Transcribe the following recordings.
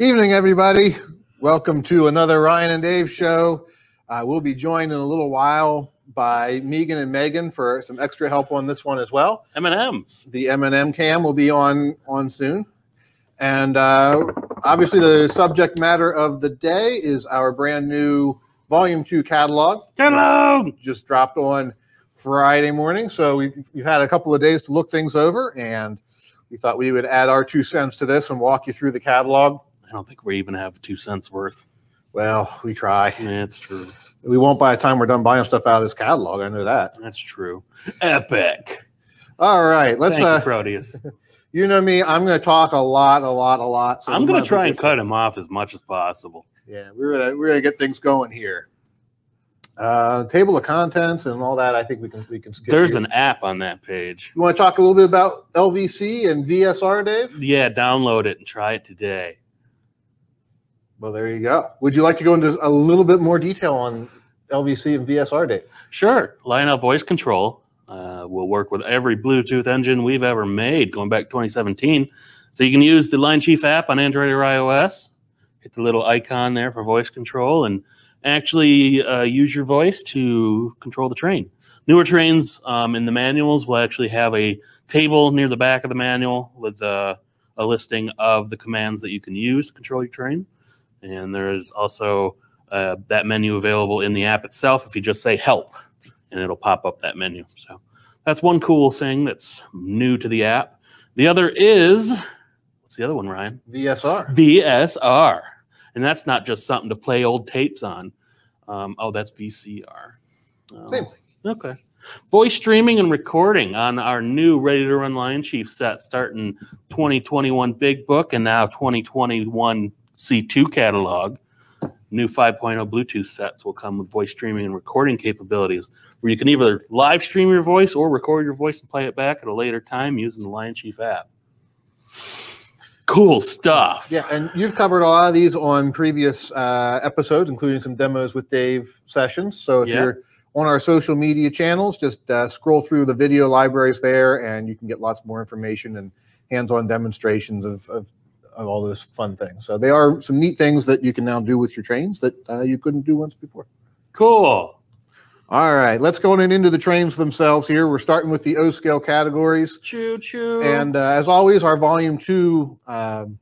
Evening, everybody. Welcome to another Ryan and Dave show. Uh, we'll be joined in a little while by Megan and Megan for some extra help on this one as well. M&M's. The M&M cam will be on on soon. And uh, obviously, the subject matter of the day is our brand new Volume 2 catalog. Hello. Just dropped on Friday morning. So we've, we've had a couple of days to look things over, and we thought we would add our two cents to this and walk you through the catalog. I don't think we even have two cents worth. Well, we try. That's true. We won't by the time we're done buying stuff out of this catalog. I know that. That's true. Epic. All right, let's. Thank uh, you, Proteus. You know me. I'm going to talk a lot, a lot, a lot. So I'm going to try and cut him off as much as possible. Yeah, we're gonna we're gonna get things going here. Uh, table of contents and all that. I think we can we can skip. There's here. an app on that page. You want to talk a little bit about LVC and VSR, Dave? Yeah, download it and try it today. Well, there you go. Would you like to go into a little bit more detail on LVC and VSR, Dave? Sure. Lionel Voice Control uh, will work with every Bluetooth engine we've ever made, going back to 2017. So you can use the Lion Chief app on Android or iOS. Hit the little icon there for voice control and actually uh, use your voice to control the train. Newer trains um, in the manuals will actually have a table near the back of the manual with uh, a listing of the commands that you can use to control your train. And there is also uh, that menu available in the app itself if you just say help and it'll pop up that menu. So that's one cool thing that's new to the app. The other is what's the other one, Ryan? VSR. VSR. And that's not just something to play old tapes on. Um, oh, that's VCR. Oh, Same thing. Okay. Voice streaming and recording on our new Ready to Run Lion Chief set starting 2021 Big Book and now 2021 C2 catalog. New 5.0 Bluetooth sets will come with voice streaming and recording capabilities where you can either live stream your voice or record your voice and play it back at a later time using the Lion Chief app. Cool stuff. Yeah, and you've covered a lot of these on previous uh, episodes, including some demos with Dave sessions. So if Yeah. you're on our social media channels, just uh, scroll through the video libraries there, and you can get lots more information and hands-on demonstrations of, of, of all those fun things. So they are some neat things that you can now do with your trains that uh, you couldn't do once before. Cool. All right, let's go on and into the trains themselves here. We're starting with the O scale categories. Choo choo. And uh, as always, our volume two, um,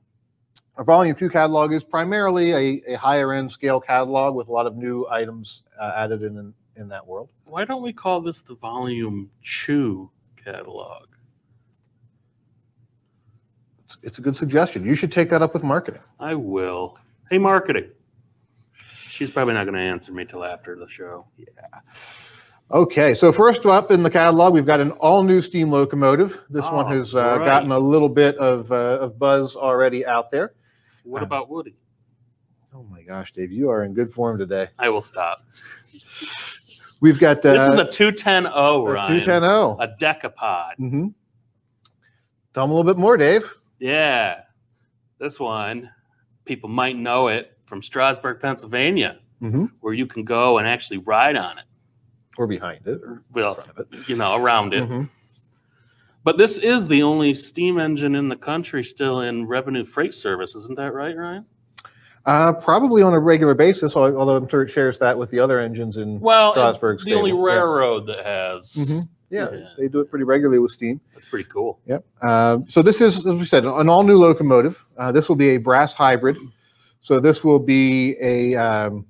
our volume two catalog is primarily a, a higher end scale catalog with a lot of new items uh, added in, in in that world. Why don't we call this the Volume Chew catalog? It's, a good suggestion. You should take that up with marketing. I will. Hey, marketing. She's probably not going to answer me till after the show. Yeah. Okay, so first up in the catalog, we've got an all new steam locomotive. This one Oh, has uh, right. gotten a little bit of, uh, of buzz already out there. What Uh, about Woody? Oh my gosh, Dave, you are in good form today. I will stop. We've got uh, this is a 210 O, a Ryan. 210 A decapod. Mm-hmm. Tell them a little bit more, Dave. Yeah. This one, people might know it from Strasburg, Pennsylvania, Mm-hmm. where you can go and actually ride on it. Or behind it, or in Well, front of it. you know, around it. Mhm. But this is the only steam engine in the country still in revenue freight service. Isn't that right, Ryan? Uh, probably on a regular basis, although I'm sure it shares that with the other engines in. Well, Strasburg's the only stable, yeah. railroad that has. Mhm. Yeah, Yeah. they do it pretty regularly with steam. That's pretty cool. Yep. Uh, so this is, as we said, an all new locomotive. Uh, this will be a brass hybrid. So this will be a um,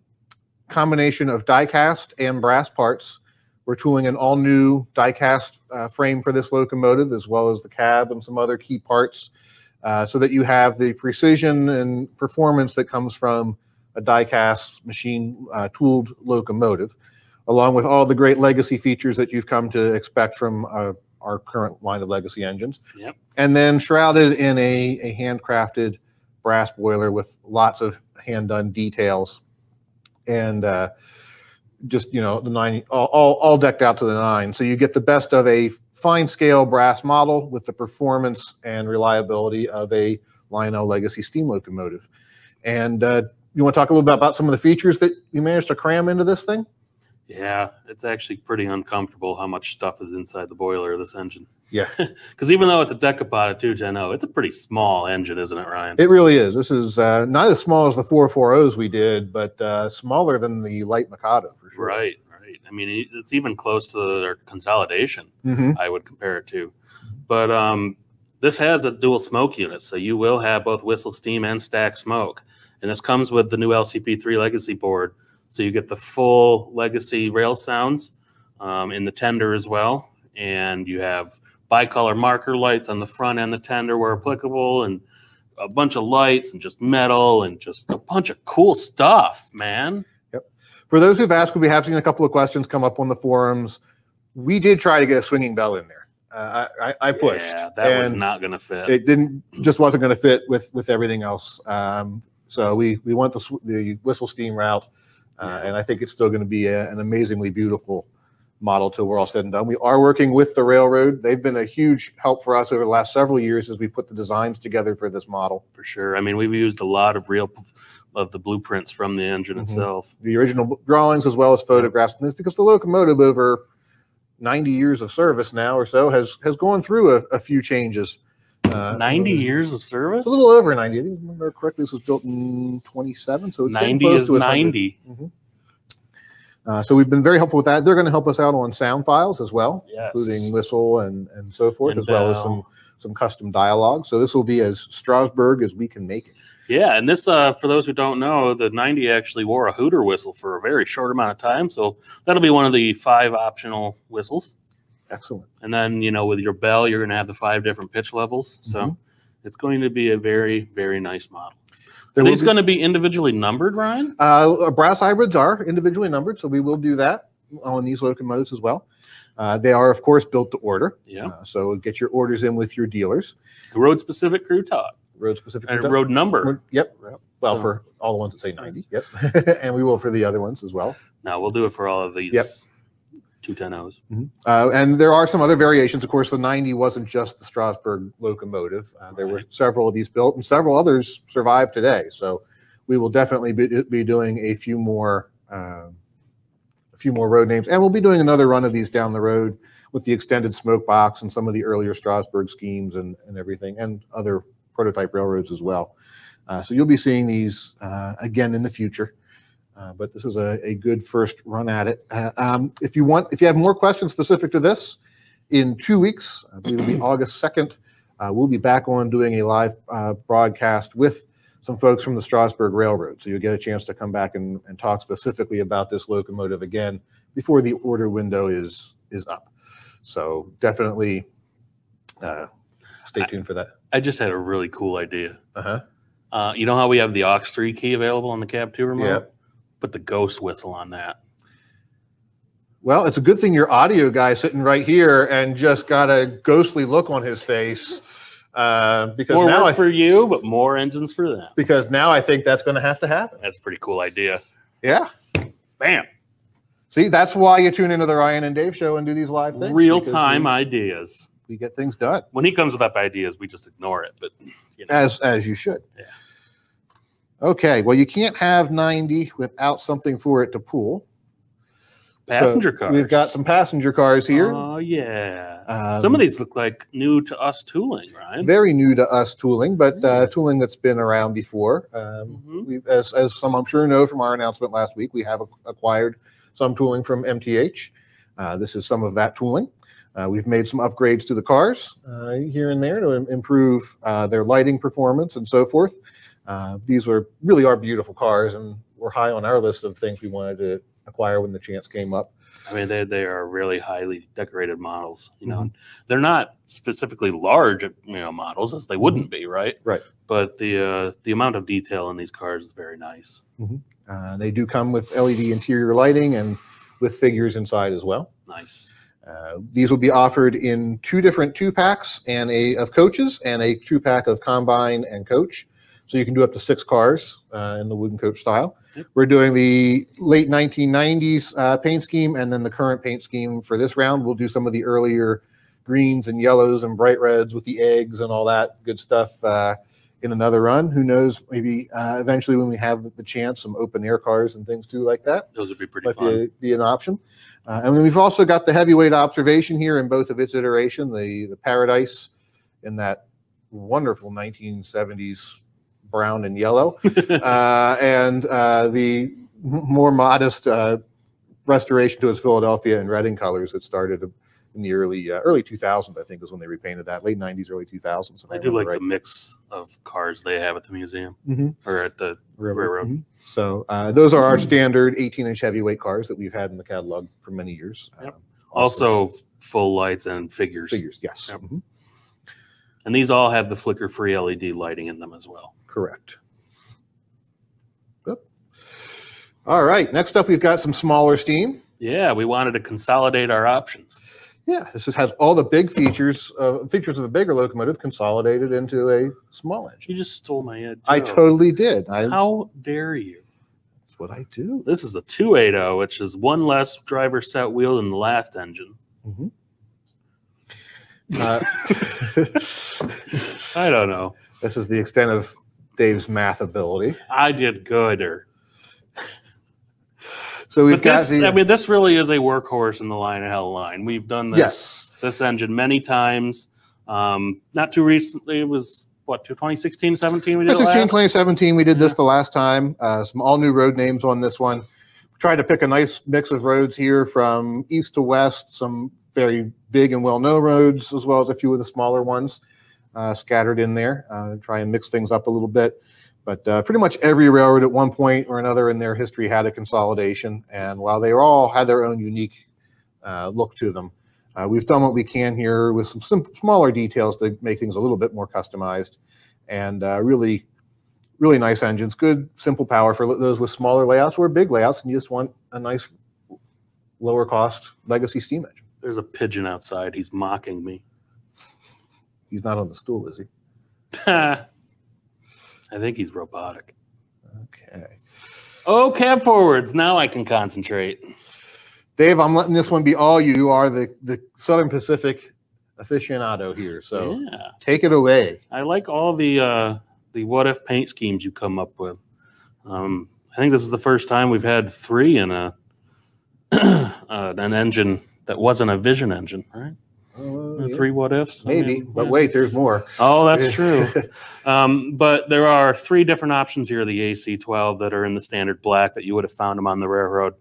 combination of die cast and brass parts. We're tooling an all new die cast uh, frame for this locomotive, as well as the cab and some other key parts, uh, so that you have the precision and performance that comes from a die cast machine uh, tooled locomotive, along with all the great legacy features that you've come to expect from uh, our current line of legacy engines. Yep. And then shrouded in a, a handcrafted brass boiler with lots of hand done details and uh, just, you know, the nine, all, all, all decked out to the nine. So you get the best of a fine scale brass model with the performance and reliability of a Lionel Legacy steam locomotive. And uh, you want to talk a little bit about some of the features that you managed to cram into this thing? Yeah, it's actually pretty uncomfortable how much stuff is inside the boiler of this engine. Yeah. Because even though it's a Decapod at 210, it's a pretty small engine, isn't it, Ryan? It really is. This is uh, not as small as the 440s we did, but uh, smaller than the light Mikado for sure. Right, right. I mean, it's even close to their consolidation. hmm I would compare it to. But um, this has a dual smoke unit, so you will have both whistle steam and stack smoke. And this comes with the new LCP3 Legacy board, so you get the full Legacy rail sounds um, in the tender as well, and you have bicolor marker lights on the front and the tender where applicable, and a bunch of lights and just metal and just a bunch of cool stuff, man. Yep. For those who've asked, we have seen a couple of questions come up on the forums. We did try to get a swinging bell in there. Uh, I, I, pushed. Yeah, that was not going to fit. It didn't, just wasn't going to fit with with everything else. Um, so we we went the the whistle steam route, uh, and I think it's still going to be a, an amazingly beautiful model till we're all said and done. We are working with the railroad. They've been a huge help for us over the last several years as we put the designs together for this model. for sure. I mean, we've used a lot of real of the blueprints from the engine Mhm. itself. the original drawings as well as photographs and this because the locomotive over 90 years of service now or so has has gone through a, a few changes uh, 90 it's years of service? a little over 90 i think remember correctly this was built in 27 so it's 90 close is to 100. 90. uh, so we've been very helpful with that they're going to help us out on sound files as well Yes. including whistle and and so forth And as well as some some custom dialogue so this will be as Strasburg as we can make it Yeah, and this, uh, for those who don't know, the 90 actually wore a hooter whistle for a very short amount of time. So that'll be one of the five optional whistles. Excellent And then, you know, with your bell, you're going to have the five different pitch levels. So Mhm. it's going to be a very, very nice model. There Are these be- going to be individually numbered, Ryan? Uh, brass hybrids are individually numbered, so we will do that on these locomotives as well. Uh, they are, of course, built to order. Yeah. Uh, so get your orders in with your dealers. Road specific crew top. Road specific. And road number. Yep. Yep. Well, So- for all the ones that say 90. Yep. and we will for the other ones as well. No, we'll do it for all of these Yep. 210Os. Uh, and there are some other variations. Of course, the 90 wasn't just the Strasburg locomotive. Uh, there were several of these built, and several others survive today. So we will definitely be, be doing a few more, um a few more road names, and we'll be doing another run of these down the road with the extended smoke box and some of the earlier Strasburg schemes and, and everything, and other prototype railroads as well. Uh, so you'll be seeing these uh, again in the future. Uh, but this is a, a good first run at it. Uh, um, if you want, if you have more questions specific to this, in two weeks, I believe it'll be August 2nd, uh, we'll be back on doing a live uh, broadcast with some folks from the Strasburg Railroad. So you'll get a chance to come back and, and talk specifically about this locomotive again before the order window is is up. So definitely uh, stay tuned for that. I just had a really cool idea. Uh-huh. Uh, you know how we have the aux 3 key available on the cab 2 remote? Yep. Put the ghost whistle on that. Well, it's a good thing your audio guy sitting right here and just got a ghostly look on his face uh, because More now work I, for you, but more engines for them. because now I think that's going to have to happen. That's a pretty cool idea. Yeah. Bam. See, that's why you tune into the Ryan and Dave show and do these live things. Real time We, ideas. we get things done When he comes with up ideas, we just ignore it. But you know, as as you should. Yeah. Okay. Well, you can't have 90 without something for it to pull. passenger So cars. We've got some passenger cars here. Oh yeah. Um, Some of these look like new to us tooling, right? very new to us tooling, but uh, tooling that's been around before. Um, Mhm. we, as, as some I'm sure know from our announcement last week, we have acquired some tooling from MTH. Uh, this is some of that tooling. Uh, we've made some upgrades to the cars uh, here and there to im- improve uh, their lighting performance and so forth. Uh, these were really are beautiful cars and were high on our list of things we wanted to acquire when the chance came up. I mean, they they are really highly decorated models. You know, Mhm. they're not specifically large, you know, models as they wouldn't be, right? Right. But the uh, the amount of detail in these cars is very nice. Uh, they do come with LED interior lighting and with figures inside as well. Nice. Uh, these will be offered in two different two packs and a of coaches and a two pack of combine and coach. So you can do up to six cars uh, in the wooden coach style. Yep. We're doing the late 1990s uh, paint scheme and then the current paint scheme for this round. We'll do some of the earlier greens and yellows and bright reds with the eggs and all that good stuff uh, in another run. Who knows? Maybe uh, eventually, when we have the chance, some open air cars and things too like that Those would be pretty might fun. be, be an option. Uh, and then we've also got the heavyweight observation here in both of its iteration, the the Paradise in that wonderful 1970s brown and yellow, uh, and uh, the more modest uh, restoration to its Philadelphia and Reading colors that started in the early uh, early 2000s. I think is when they repainted that, late 90s, early 2000s. if I do like right. the mix of cars they have at the museum Mhm. or at the Railroad. Railroad. Mhm. So uh, those are our standard 18 inch heavyweight cars that we've had in the catalog for many years. Yep. Um, also full lights and figures. figures, yes, Yep. Mhm. And these all have the flicker free LED lighting in them as well. Correct. Yep. All right, next up we've got some smaller steam. Yeah, we wanted to consolidate our options. Yeah, this is, has all the big features uh, features of a bigger locomotive consolidated into a small engine. You just stole my edge. I totally did. I, How dare you? that's what I do. This is the 280, which is one less driver set wheel than the last engine. Mhm. Uh, I don't know. this is the extent of Dave's math ability. I did good. Or So we've but got this, the I mean, this really is a workhorse in the line of hell line. We've done this yes, this engine many times. Um, not too recently. It was what 2016, 17. We did it 2016, last? 2017, we did this the last time. Uh, some all new road names on this one. Tried to pick a nice mix of roads here from east to west, some very big and well known roads, as well as a few of the smaller ones scattered in there. Uh, try and mix things up a little bit. But uh, pretty much every railroad at one point or another in their history had a consolidation. And while they all had their own unique uh, look to them, uh, we've done what we can here with some sim- smaller details to make things a little bit more customized and uh, really, really nice engines. Good, simple power for those with smaller layouts or big layouts, and you just want a nice, lower cost legacy steam engine. There's a pigeon outside. He's mocking me. He's not on the stool, is he? I think he's robotic. Okay. Oh, cab forwards. Now I can concentrate. Dave, I'm letting this one be all you. You are the, the Southern Pacific aficionado here. So yeah, take it away. I like all the uh, the what if paint schemes you come up with. Um, I think this is the first time we've had three in a uh, an engine that wasn't a Vision engine, right? Yeah, Three what ifs. I Maybe, mean, but yeah. wait, there's more. Oh, that's true. Um, but there are three different options here, the AC12 that are in the standard black that you would have found them on the railroad.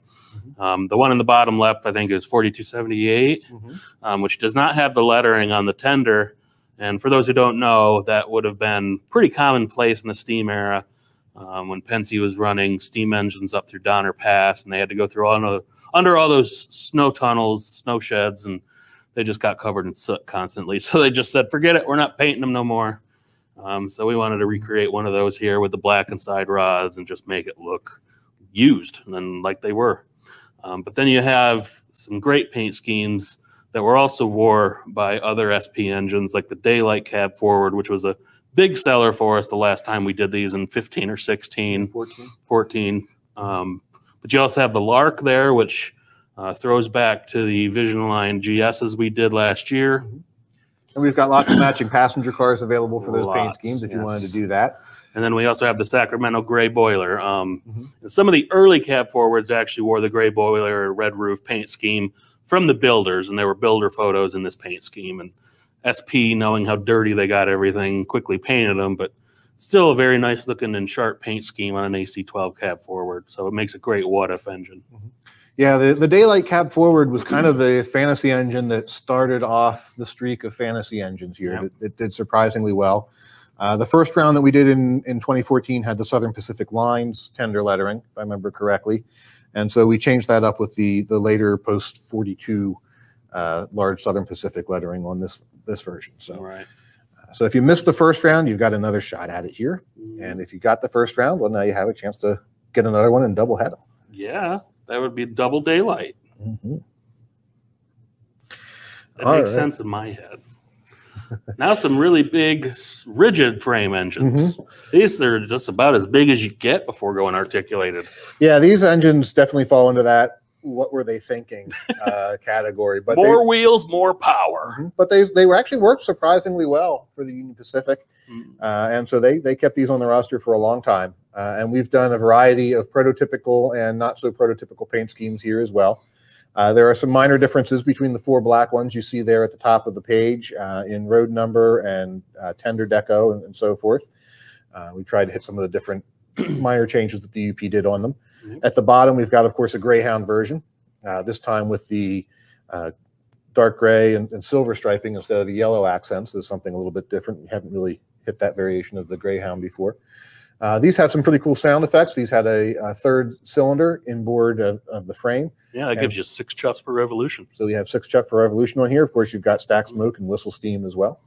Um, the one in the bottom left, I think, is 4278, Mhm. um, which does not have the lettering on the tender. And for those who don't know, that would have been pretty commonplace in the steam era um, when Pensy was running steam engines up through Donner Pass, and they had to go through all under all those snow tunnels, snow sheds, and they just got covered in soot constantly. So they just said, "Forget it, we're not painting them no more." Um, so we wanted to recreate one of those here with the black and side rods and just make it look used and like they were. Um, but then you have some great paint schemes that were also wore by other SP engines, like the Daylight Cab Forward, which was a big seller for us the last time we did these in 15 or 16, 14. 14. Um, but you also have the Lark there, which uh, throws back to the Vision Line GSs we did last year. And we've got lots of matching passenger cars available for those paint schemes if you wanted to do that. And then we also have the Sacramento gray boiler. Um, Mhm. Some of the early cab forwards actually wore the gray boiler, red roof paint scheme from the builders, and there were builder photos in this paint scheme. And SP, knowing how dirty they got everything, quickly painted them, but still a very nice looking and sharp paint scheme on an AC12 cab forward. So it makes a great what if engine. Yeah, the, the Daylight Cab Forward was kind of the fantasy engine that started off the streak of fantasy engines here. It, it did surprisingly well. Uh, the first round that we did in, in 2014 had the Southern Pacific Lines tender lettering, if I remember correctly. And so we changed that up with the, the later post 42 uh, large Southern Pacific lettering on this, this version. So, right. so if you missed the first round, you've got another shot at it here. And if you got the first round, well, now you have a chance to get another one and double head them. yeah, that would be double daylight. Mhm. That All makes right. sense in my head. now some really big rigid frame engines. Mm-hmm. These are just about as big as you get before going articulated. Yeah, these engines definitely fall into that what were they thinking uh, category. But more they, wheels, more power. Mhm. but they they were actually worked surprisingly well for the Union Pacific, Mm. uh, and so they they kept these on the roster for a long time. Uh, and we've done a variety of prototypical and not so prototypical paint schemes here as well. Uh, there are some minor differences between the four black ones you see there at the top of the page uh, in road number and uh, tender deco and, and so forth. Uh, we tried to hit some of the different minor changes that the UP did on them. Mhm. At the bottom, we've got, of course, a Greyhound version, uh, this time with the uh, dark gray and, and silver striping instead of the yellow accents. There's something a little bit different. We haven't really hit that variation of the Greyhound before. Uh, these have some pretty cool sound effects. These had a, a third cylinder inboard of, of the frame. Yeah, that And- gives you six chuffs per revolution. So we have six chuck per Revolution on here. Of course, you've got stack smoke and whistle steam as well.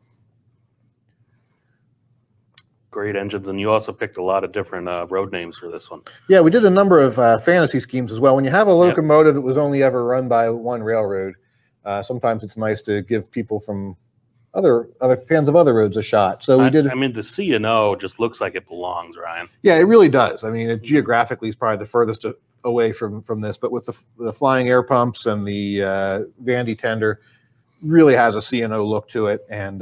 Great engines, and you also picked a lot of different uh, road names for this one. Yeah, we did a number of uh, fantasy schemes as well. When you have a Yep. locomotive that was only ever run by one railroad, uh, sometimes it's nice to give people from other other fans of other roads a shot. So we I, did. I mean, the C and O just looks like it belongs, Ryan. Yeah, it really does. I mean, it geographically is probably the furthest away from from this, but with the, the flying air pumps and the uh, Vandy tender, really has a CNO look to it, and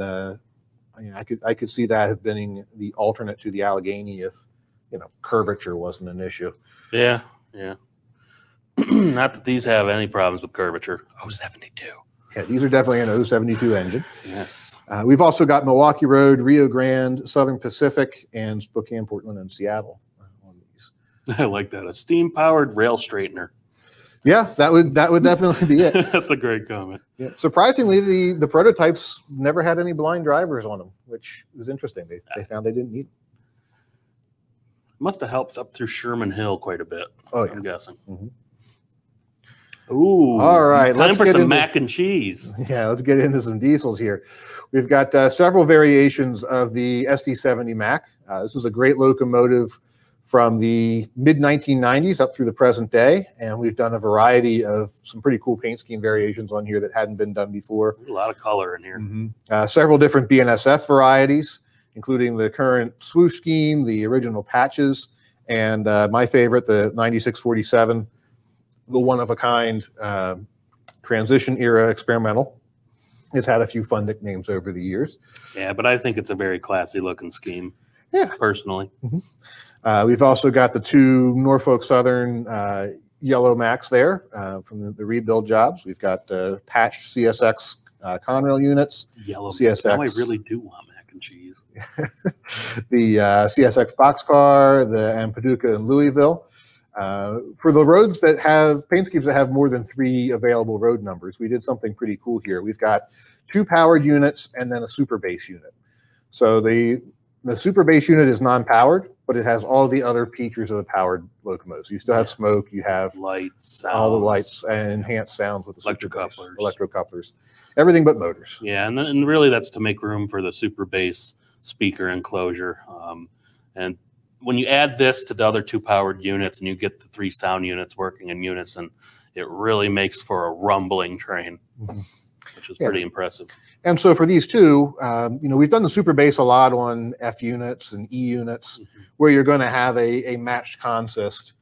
I, could I could see that have been the alternate to the Allegheny if you know curvature wasn't an issue. Yeah, yeah. Not that these have any problems with curvature. Oh, 72. Yeah, these are definitely an 072 engine. Yes. Uh, we've also got Milwaukee Road, Rio Grande, Southern Pacific, and Spokane, Portland, and Seattle on these. I like that. A steam powered rail straightener. Yeah, that would that would definitely be it. That's a great comment. Yeah. Surprisingly, the the prototypes never had any blind drivers on them, which was interesting. They, they found they didn't need. Must have helped up through Sherman Hill quite a bit. Oh yeah. I'm guessing. Mhm. Ooh. All right, Time let's for get some into- mac and cheese. Yeah, let's get into some diesels here. We've got uh, several variations of the SD70 Mac. Uh, this was a great locomotive from the mid 1990s up through the present day, and we've done a variety of some pretty cool paint scheme variations on here that hadn't been done before. A lot of color in here. Mhm. Uh, several different BNSF varieties, including the current swoosh scheme, the original patches, and uh, my favorite, the 9647, the one of a kind uh, transition era experimental. It's had a few fun nicknames over the years. Yeah, but I think it's a very classy looking scheme. Yeah. Personally. Uh, we've also got the two Norfolk Southern uh, yellow Max there uh, from the, the rebuild jobs. We've got uh, patched CSX uh, Conrail units, Yellow. CSX. Now I really do want mac and cheese. the uh, CSX boxcar, the and Paducah and Louisville. Uh, for the roads that have paint schemes that have more than three available road numbers, we did something pretty cool here. We've got two powered units and then a super bass unit. So the the super bass unit is non-powered, but it has all the other features of the powered locomotives. You still have smoke, you have Lights, all the lights and enhanced sounds with the Electrocouplers. electrocouplers, everything but motors. Yeah, and, then, and really that's to make room for the super bass speaker enclosure. Um, and when you add this to the other two powered units and you get the three sound units working in unison, it really makes for a rumbling train, Mhm. Which is Yeah. pretty impressive. And so for these two, um, you know, we've done the super bass a lot on F units and E units, where you're going to have a, a matched consist.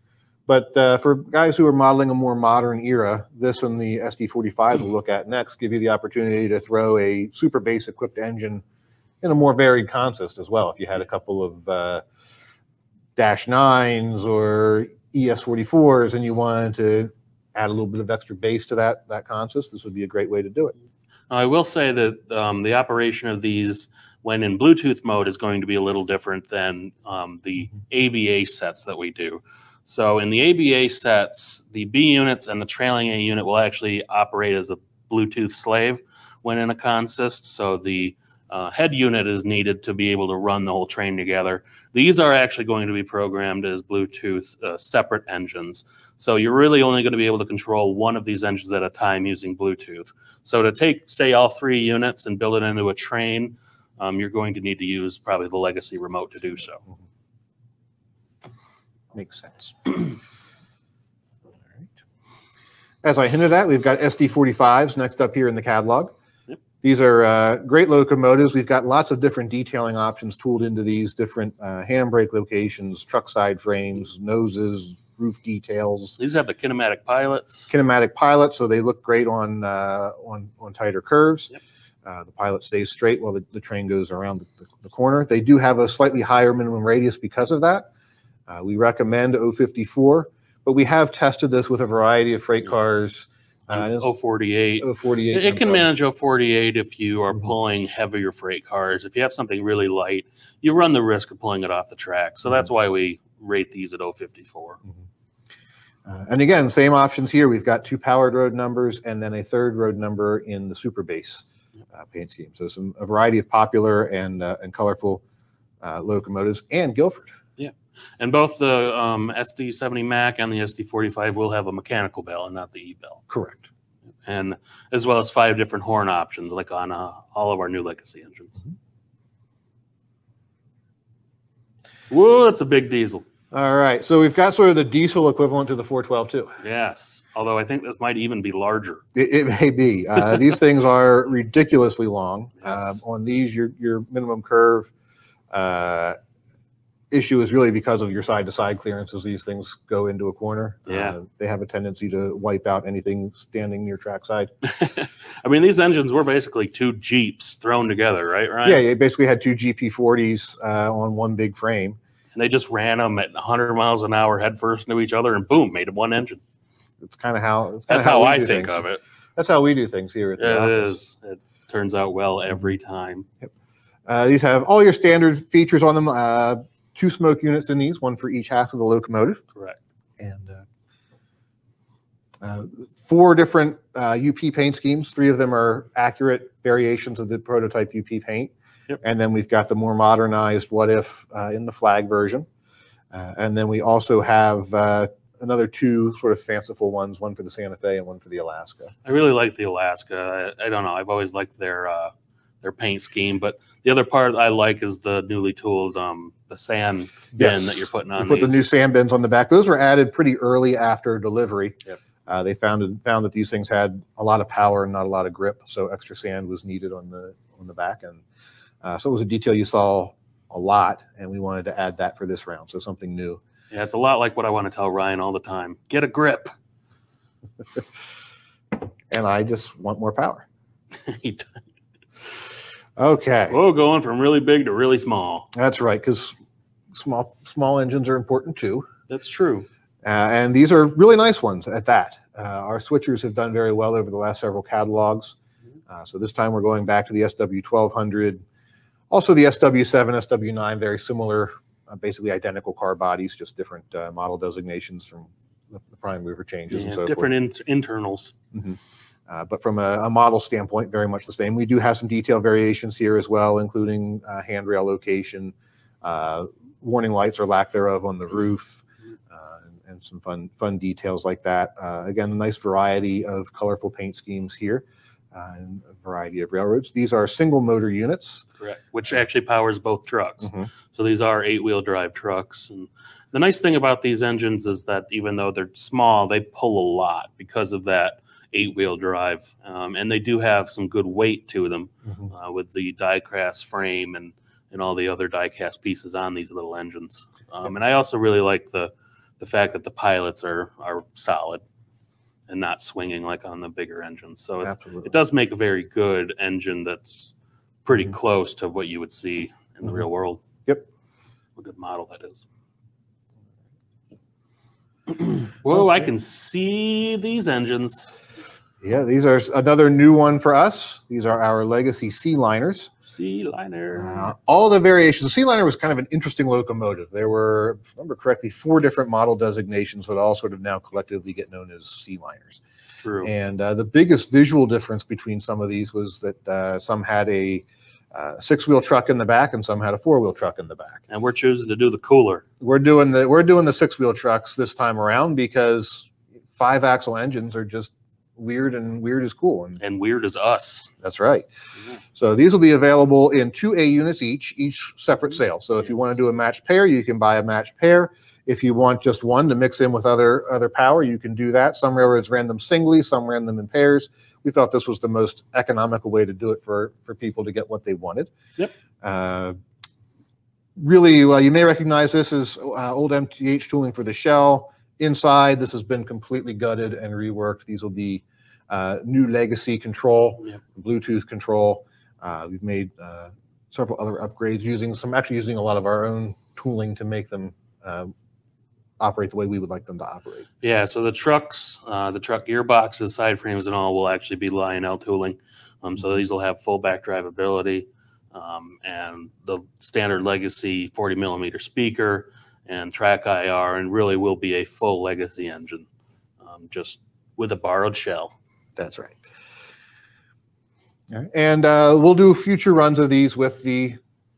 But uh, for guys who are modeling a more modern era, this and the SD45s we'll look at next give you the opportunity to throw a super bass equipped engine in a more varied consist as well. If you had a couple of uh, dash nines or ES44s and you wanted to add a little bit of extra bass to that that consist, this would be a great way to do it. I will say that um, the operation of these when in Bluetooth mode is going to be a little different than um, the ABA sets that we do. So in the ABA sets, the B units and the trailing A unit will actually operate as a Bluetooth slave when in a consist. So the uh, head unit is needed to be able to run the whole train together. These are actually going to be programmed as Bluetooth uh, separate engines. So you're really only going to be able to control one of these engines at a time using Bluetooth. So to take, say, all three units and build it into a train, um, you're going to need to use probably the legacy remote to do so. Makes sense. All right. As I hinted at, we've got SD45s next up here in the catalog. These are uh, great locomotives. We've got lots of different detailing options tooled into these different uh, handbrake locations, truck side frames, noses, roof details. These have the kinematic pilots. Kinematic pilots, so they look great on uh, on on tighter curves. Yep. Uh, the pilot stays straight while the, the train goes around the, the, the corner. They do have a slightly higher minimum radius because of that. Uh, we recommend 054, but we have tested this with a variety of freight cars. On Uh, it's 048. 048. It, it can manage 048 if you are Mhm. pulling heavier freight cars. If you have something really light, you run the risk of pulling it off the track. So Mm-hmm. that's why we rate these at 054. Uh, and again, same options here. We've got two powered road numbers and then a third road number in the super bass uh, paint scheme. So some a variety of popular and uh, and colorful uh, locomotives and Guilford. And both the um, SD70 Mac and the SD45 will have a mechanical bell and not the E bell. Correct. And as well as five different horn options, like on uh, all of our new legacy engines. Mm-hmm. Whoa, that's a big diesel. All right. So we've got sort of the diesel equivalent to the 412 too. Yes. Although I think this might even be larger. It, it may be. Uh, these things are ridiculously long. Yes. Um, on these, your your minimum curve uh, issue is really because of your side to side clearances. These things go into a corner. Yeah. Uh, they have a tendency to wipe out anything standing near trackside. I mean, these engines were basically two Geeps thrown together, right? Right. Yeah, you basically had two GP40s uh, on one big frame. And they just ran them at 100 miles an hour headfirst into each other, and boom, made one engine. It's kind of how. It's That's how we I think things. of it. That's how we do things here at the it office. is. It turns out well every time. Uh, these have all your standard features on them. Two smoke units in these, one for each half of the locomotive. Correct. and uh, uh, four different uh, UP paint schemes. Three of them are accurate variations of the prototype UP paint. Yep. And then we've got the more modernized What If uh, in the flag version. Uh, and then we also have uh, another two sort of fanciful ones, one for the Santa Fe and one for the Alaska. I really like the Alaska. I, I don't know. I've always liked their uh, their paint scheme, but the other part I like is the newly tooled um, the sand bin Yes. that you're putting We on. put the new sand bins on the back. Those were added pretty early after delivery. Yep. Uh, they found found that these things had a lot of power and not a lot of grip, so extra sand was needed on the on the back end. Uh, so it was a detail you saw a lot, and we wanted to add that for this round. So something new. Yeah, it's a lot like what I want to tell Ryan all the time. Get a grip. And I just want more power. He- Okay, Whoa, going from really big to really small. that's right, because small small engines are important too. That's true. Uh, and these are really nice ones at that. Uh, our switchers have done very well over the last several catalogs. Uh, so this time we're going back to the SW1200, also the SW7, SW9, very similar, uh, basically identical car bodies, just different uh, model designations from the, prime mover changes Yeah, and so different forth. in- internals. Uh, but from a, a model standpoint, very much the same. We do have some detail variations here as well, including uh, handrail location, uh, warning lights or lack thereof on the roof, uh, and, and some fun fun details like that. Uh, again, a nice variety of colorful paint schemes here, uh, and a variety of railroads. These are single motor units. Correct. Which actually powers both trucks. Mhm. So these are eight wheel drive trucks. And the nice thing about these engines is that even though they're small, they pull a lot because of that eight wheel drive. Um, and they do have some good weight to them uh, with the die cast frame and, and all the other die cast pieces on these little engines. Um, and I also really like the, the fact that the pilots are, are solid and not swinging like on the bigger engines. So it, it does make a very good engine that's pretty Mhm. close to what you would see in the Mhm. real world. Yep. A good model that is. Whoa, I can see these engines. Yeah, these are another new one for us. These are our legacy C-Liners. Sea liner. Uh, all the variations. The C-Liner was kind of an interesting locomotive. There were, if I remember correctly, four different model designations that all sort of now collectively get known as C-Liners. True. And uh, the biggest visual difference between some of these was that uh, some had a uh, six-wheel truck in the back and some had a four-wheel truck in the back. and we're choosing to do the cooler. We're doing the we're doing the six-wheel trucks this time around because five-axle engines are just weird and weird is cool. And And weird as us. that's right. Yeah. So these will be available in two A units each, each separate sale. So if you want to do a matched pair, you can buy a matched pair. If you want just one to mix in with other other power, you can do that. Some railroads ran them singly, some ran them in pairs. We felt this was the most economical way to do it for for people to get what they wanted. Yep. Uh, really, well, you may recognize this as uh, old MTH tooling for the shell inside, this has been completely gutted and reworked. These will be uh, new legacy control, Yep. Bluetooth control. Uh, we've made uh, several other upgrades using some, actually using a lot of our own tooling to make them uh, operate the way we would like them to operate. Yeah, so the trucks, uh, the truck gearboxes, side frames, and all will actually be Lionel tooling. Um, so these will have full back drivability, um, and the standard legacy 40 millimeter speaker and track IR, and really will be a full legacy engine, um, just with a borrowed shell. That's right. All right. And uh, we'll do future runs of these with the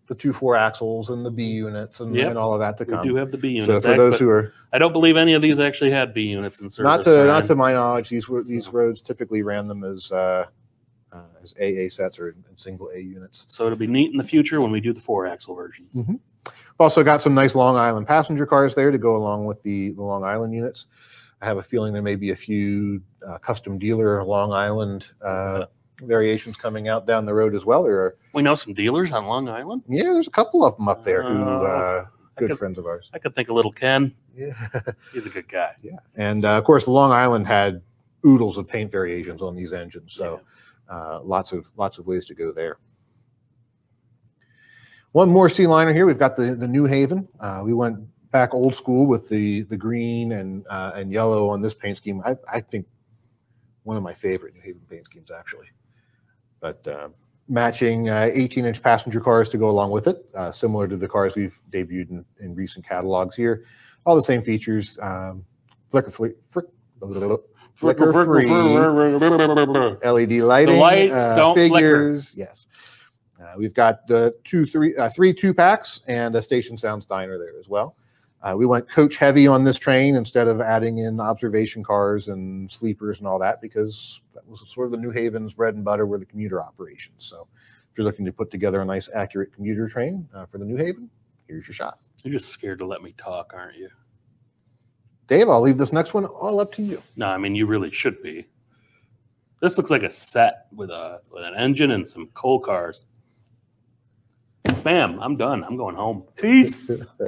the two four axles and the B units and, Yep. and all of that to come. We do have the B units. so for Zach, those but who are I don't believe any of these actually had B units in service. not to not to my knowledge, these were these So- roads typically ran them as uh, uh, as AA sets or in single A units. So it'll be neat in the future when we do the four axle versions. Mhm. We've also got some nice Long Island passenger cars there to go along with the, the Long Island units. I have a feeling there may be a few uh, custom dealer Long Island uh, variations coming out down the road as well. There are We know some dealers on Long Island. Yeah, there's a couple of them up there who Oh, uh, good could- friends of ours. I could think of little Ken. Yeah, He's a good guy. yeah, and uh, of course, Long Island had oodles of paint variations on these engines, so uh, lots of lots of ways to go there. One more C-Liner here. We've got the the New Haven. Uh, we went back old school with the the green and uh, and yellow on this paint scheme. I, I think one of my favorite New Haven paint schemes actually. But uh, matching uh, 18 inch passenger cars to go along with it, uh, similar to the cars we've debuted in, in recent catalogs here. All the same features. Um, flicker, flick, frick, flicker free. LED lighting. lights uh, don't flicker. figures. Yes. Uh, we've got the two, three, uh, three two packs and a Station Sounds diner there as well. Uh, we went coach heavy on this train instead of adding in observation cars and sleepers and all that because that was sort of the New Haven's bread and butter were the commuter operations. So if you're looking to put together a nice, accurate commuter train uh, for the New Haven, here's your shot. You're just scared to let me talk, aren't you? Dave, I'll leave this next one all up to you. No, I mean you really should be. This looks like a set with a with an engine and some coal cars. Bam! I'm done. I'm going home. Peace.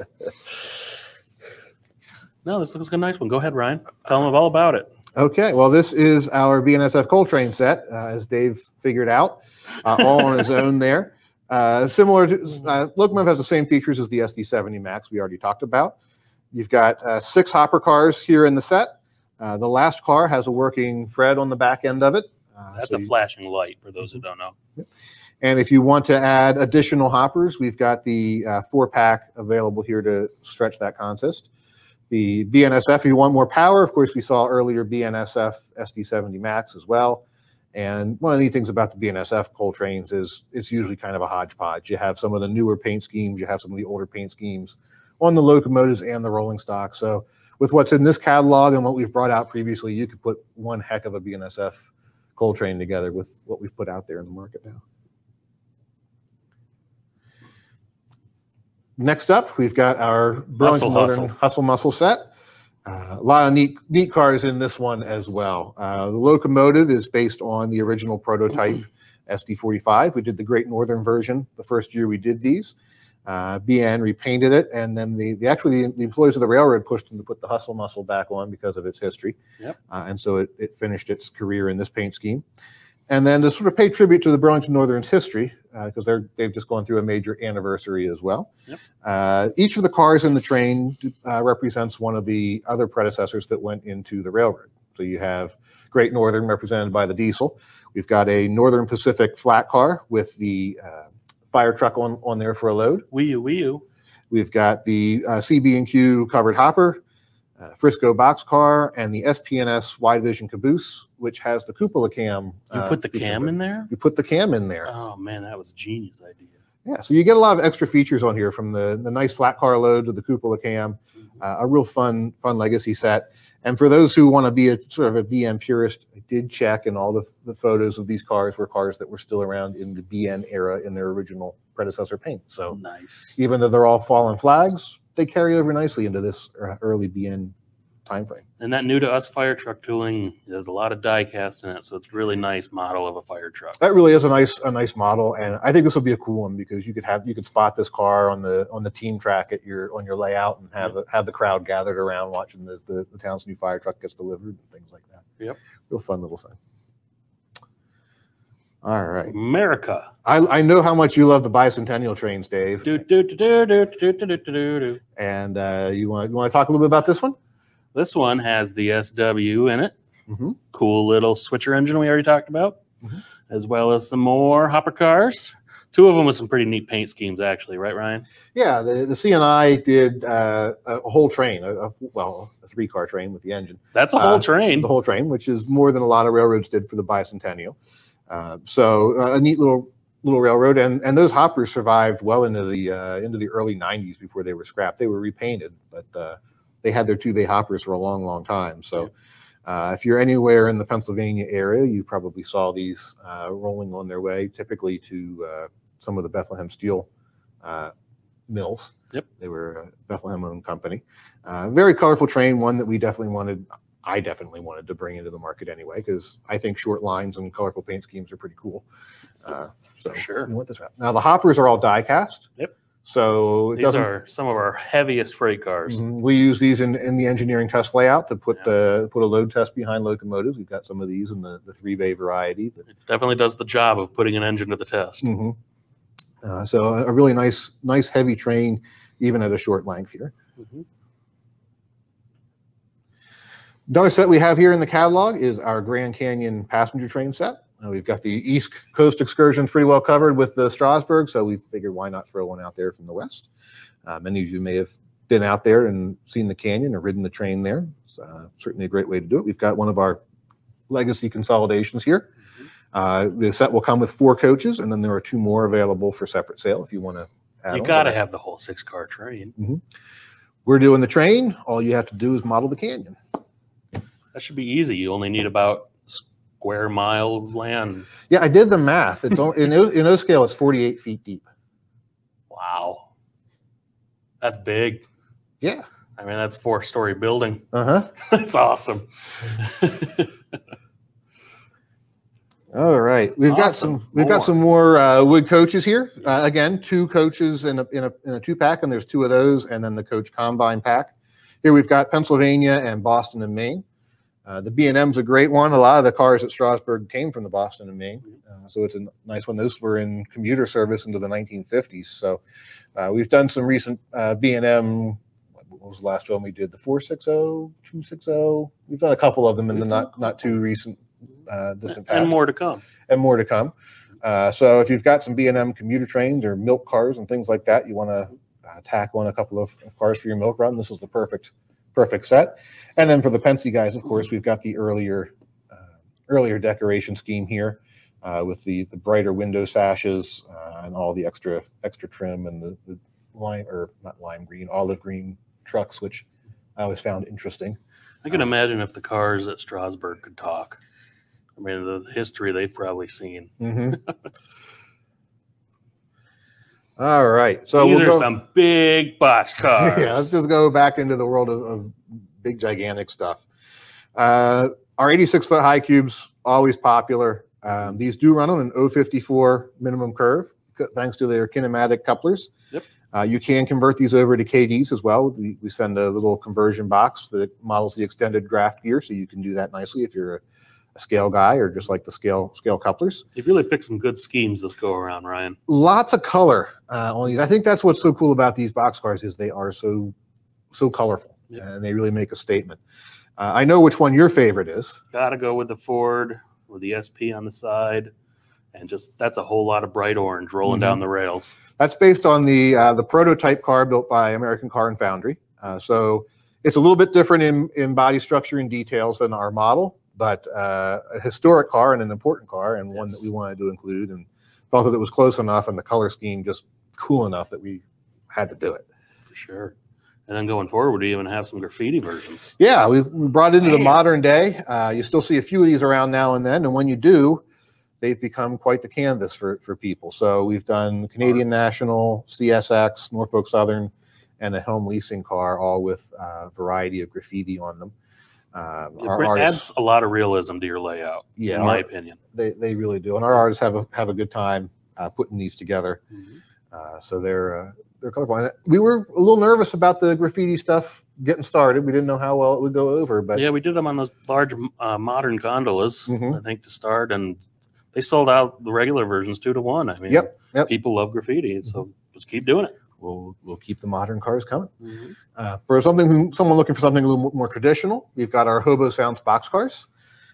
no, this looks like a nice one. Go ahead, Ryan. Tell them all about it. Okay, well, this is our BNSF coal train set, uh, as Dave figured out, uh, all on his own there. Uh, similar to, uh, Locomotive has the same features as the SD70 Max we already talked about. You've got uh, six hopper cars here in the set. Uh, the last car has a working Fred on the back end of it. Uh, That's so a you- flashing light for those who don't know. And if you want to add additional hoppers, we've got the uh, four pack available here to stretch that consist. The BNSF, if you want more power, of course, we saw earlier BNSF SD70 Max as well. And one of the things about the BNSF coal train's is it's usually kind of a hodgepodge. You have some of the newer paint schemes, you have some of the older paint schemes on the locomotives and the rolling stock. So with what's in this catalog and what we've brought out previously, you could put one heck of a BNSF coal train together with what we've put out there in the market now. Next up, we've got our Burlington Hustle, Modern hustle. Hustle Muscle set. Uh, a lot of neat neat cars in this one as well. Uh, the locomotive is based on the original prototype SD45. We did the Great Northern version the first year we did these. Uh, BN repainted it, and then the, the actually the, the employees of the railroad pushed them to put the Hustle Muscle back on because of its history. Yep. Uh, and so it, it finished its career in this paint scheme. And then to sort of pay tribute to the Burlington Northern's history, because they're they've just gone through a major anniversary as well. Yep. Uh, each of the cars in the train uh, represents one of the other predecessors that went into the railroad. So you have Great Northern represented by the diesel. We've got a Northern Pacific flat car with the uh, fire truck on, on there for a load. Wee you, wee you. We've got the uh, CB&Q covered hopper, uh, Frisco boxcar, and the SPNS wide vision caboose, which has the cupola cam. You uh, put the cam in there? You put the cam in there. Oh man, that was a genius idea. Yeah, so you get a lot of extra features on here from the, the nice flat car load to the cupola cam, uh, a real fun fun legacy set. And for those who want to be a sort of a BN purist, I did check, and all the, the photos of these cars were cars that were still around in the BN era in their original predecessor paint. So Nice. even though they're all fallen flags, they carry over nicely into this uh, early BN time frame. And that new to us fire truck tooling, there's a lot of die cast in it, so it's a really nice model of a fire truck. That really is a nice a nice model, and I think this will be a cool one because you could have you could spot this car on the on the team track at your on your layout and have the have the crowd gathered around watching the, the the town's new fire truck gets delivered and things like that. Yep. real fun little thing. All right, America. I I know how much you love the bicentennial trains, Dave, Do, do, do, do, do, do, do, do, do, do. and uh, you want you want to talk a little bit about this one? This one has the SW in it. Mhm. Cool little switcher engine we already talked about, Mhm. as well as some more hopper cars. Two of them with some pretty neat paint schemes, actually, right, Ryan? Yeah, the the CNI did uh, a whole train, a, a, well, a three car train with the engine. That's a whole Uh, train. the whole train, which is more than a lot of railroads did for the bicentennial. Uh, so uh, a neat little little railroad, and and those hoppers survived well into the uh, into the early '90s before they were scrapped. They were repainted, but uh, they had their two bay hoppers for a long, long time. So. Uh, if you're anywhere in the Pennsylvania area, you probably saw these uh, rolling on their way, typically to uh, some of the Bethlehem Steel uh, mills. Yep. They were a Bethlehem-owned company. Uh, very colorful train, one that we definitely wanted I definitely wanted to bring into the market anyway because I think short lines and colorful paint schemes are pretty cool. Uh, so sure. we went this route. Now the hoppers are all die cast. Yep. So it These are some of our heaviest freight cars. Mhm. We use these in, in the engineering test layout to put the put a load test behind locomotives. We've got some of these in the, the three bay variety. That, It definitely does the job of putting an engine to the test. Mm -hmm. uh, so a, a really nice nice heavy train even at a short length here. Mhm. Another set we have here in the catalog is our Grand Canyon passenger train set. Uh, we've got the East Coast excursions pretty well covered with the Strasburg, so we figured why not throw one out there from the West. Uh, many of you may have been out there and seen the canyon or ridden the train there. It's uh, certainly a great way to do it. We've got one of our legacy consolidations here. Uh, the set will come with four coaches, and then there are two more available for separate sale if you want to. add You got to have the whole six car train. We're doing the train. All you have to do is model the canyon. That should be easy. You only need about square mile of land. Yeah, I did the math. It's only, in O, in O scale, it's 48 feet deep. Wow. That's big. Yeah. I mean, that's four story building. Uh huh. That's awesome. All right, we've got some. We've got some more uh, wood coaches here. Uh, again, two coaches in a, in a in a two pack, and there's two of those, and then the coach combine pack. Here we've got Pennsylvania and Boston and Maine. Uh, the B and M's a great one. A lot of the cars at Strasburg came from the Boston and Maine, uh, so it's a nice one. Those were in commuter service into the 1950s. So uh, we've done some recent uh, B and M. What was the last one we did? The 460, 260. We've done a couple of them in the not not too recent uh, distant past and more to come. and more to come. Uh, so if you've got some B&M commuter trains or milk cars and things like that, you want to uh, tack on a couple of, of cars for your milk run. This is the perfect perfect set. And then for the Pennsy guys, of course, we've got the earlier uh, earlier decoration scheme here uh, with the the brighter window sashes uh, and all the extra extra trim and the, the lime or not lime green, olive green trucks, which I always found interesting. I can imagine if the cars at Strasburg could talk. I mean, the history they've probably seen. Mhm. All right, so These we'll are go. some big box cars. yeah, let's just go back into the world of, of big, gigantic stuff. Uh, our 86 foot high cubes, always popular. Um, these do run on an 054 minimum curve, thanks to their kinematic couplers. Yep. Uh, you can convert these over to KDs as well. We, we send a little conversion box that models the extended draft gear, so you can do that nicely if you're a, a scale guy or just like the scale scale couplers. You've really picked some good schemes this go around, Ryan. lots of color uh, on these. I think that's what's so cool about these box cars is they are so so colorful Yep. and they really make a statement. Uh, I know which one your favorite is. Got to go with the Ford with the SP on the side, and just that's a whole lot of bright orange rolling Mhm. down the rails. That's based on the uh, the prototype car built by American Car and Foundry. Uh, so it's a little bit different in in body structure and details than our model, but uh, a historic car and an important car and one that we wanted to include and felt that it was close enough and the color scheme just cool enough that we had to do it. For sure. And then going forward, we even have some graffiti versions. Yeah, we, we brought into the modern day. Uh, you still see a few of these around now and then, and when you do, they've become quite the canvas for for people. So we've done Canadian National, CSX, Norfolk Southern, and a Helm leasing car, all with a variety of graffiti on them. Um, It our artists, adds a lot of realism to your layout, yeah, in my our- opinion. they, they really do, and our artists have a have a good time uh, putting these together. Uh, so they're uh, they're colorful. And we were a little nervous about the graffiti stuff getting started. We didn't know how well it would go over, but yeah, we did them on those large uh, modern gondolas, Mhm. I think, to start, and they sold out the regular versions two to one. I mean, Yep, yep. people love graffiti, so just keep doing it. We'll we'll keep the modern cars coming. Uh, for something someone looking for something a little more traditional, we've got our Hobo Sounds box cars.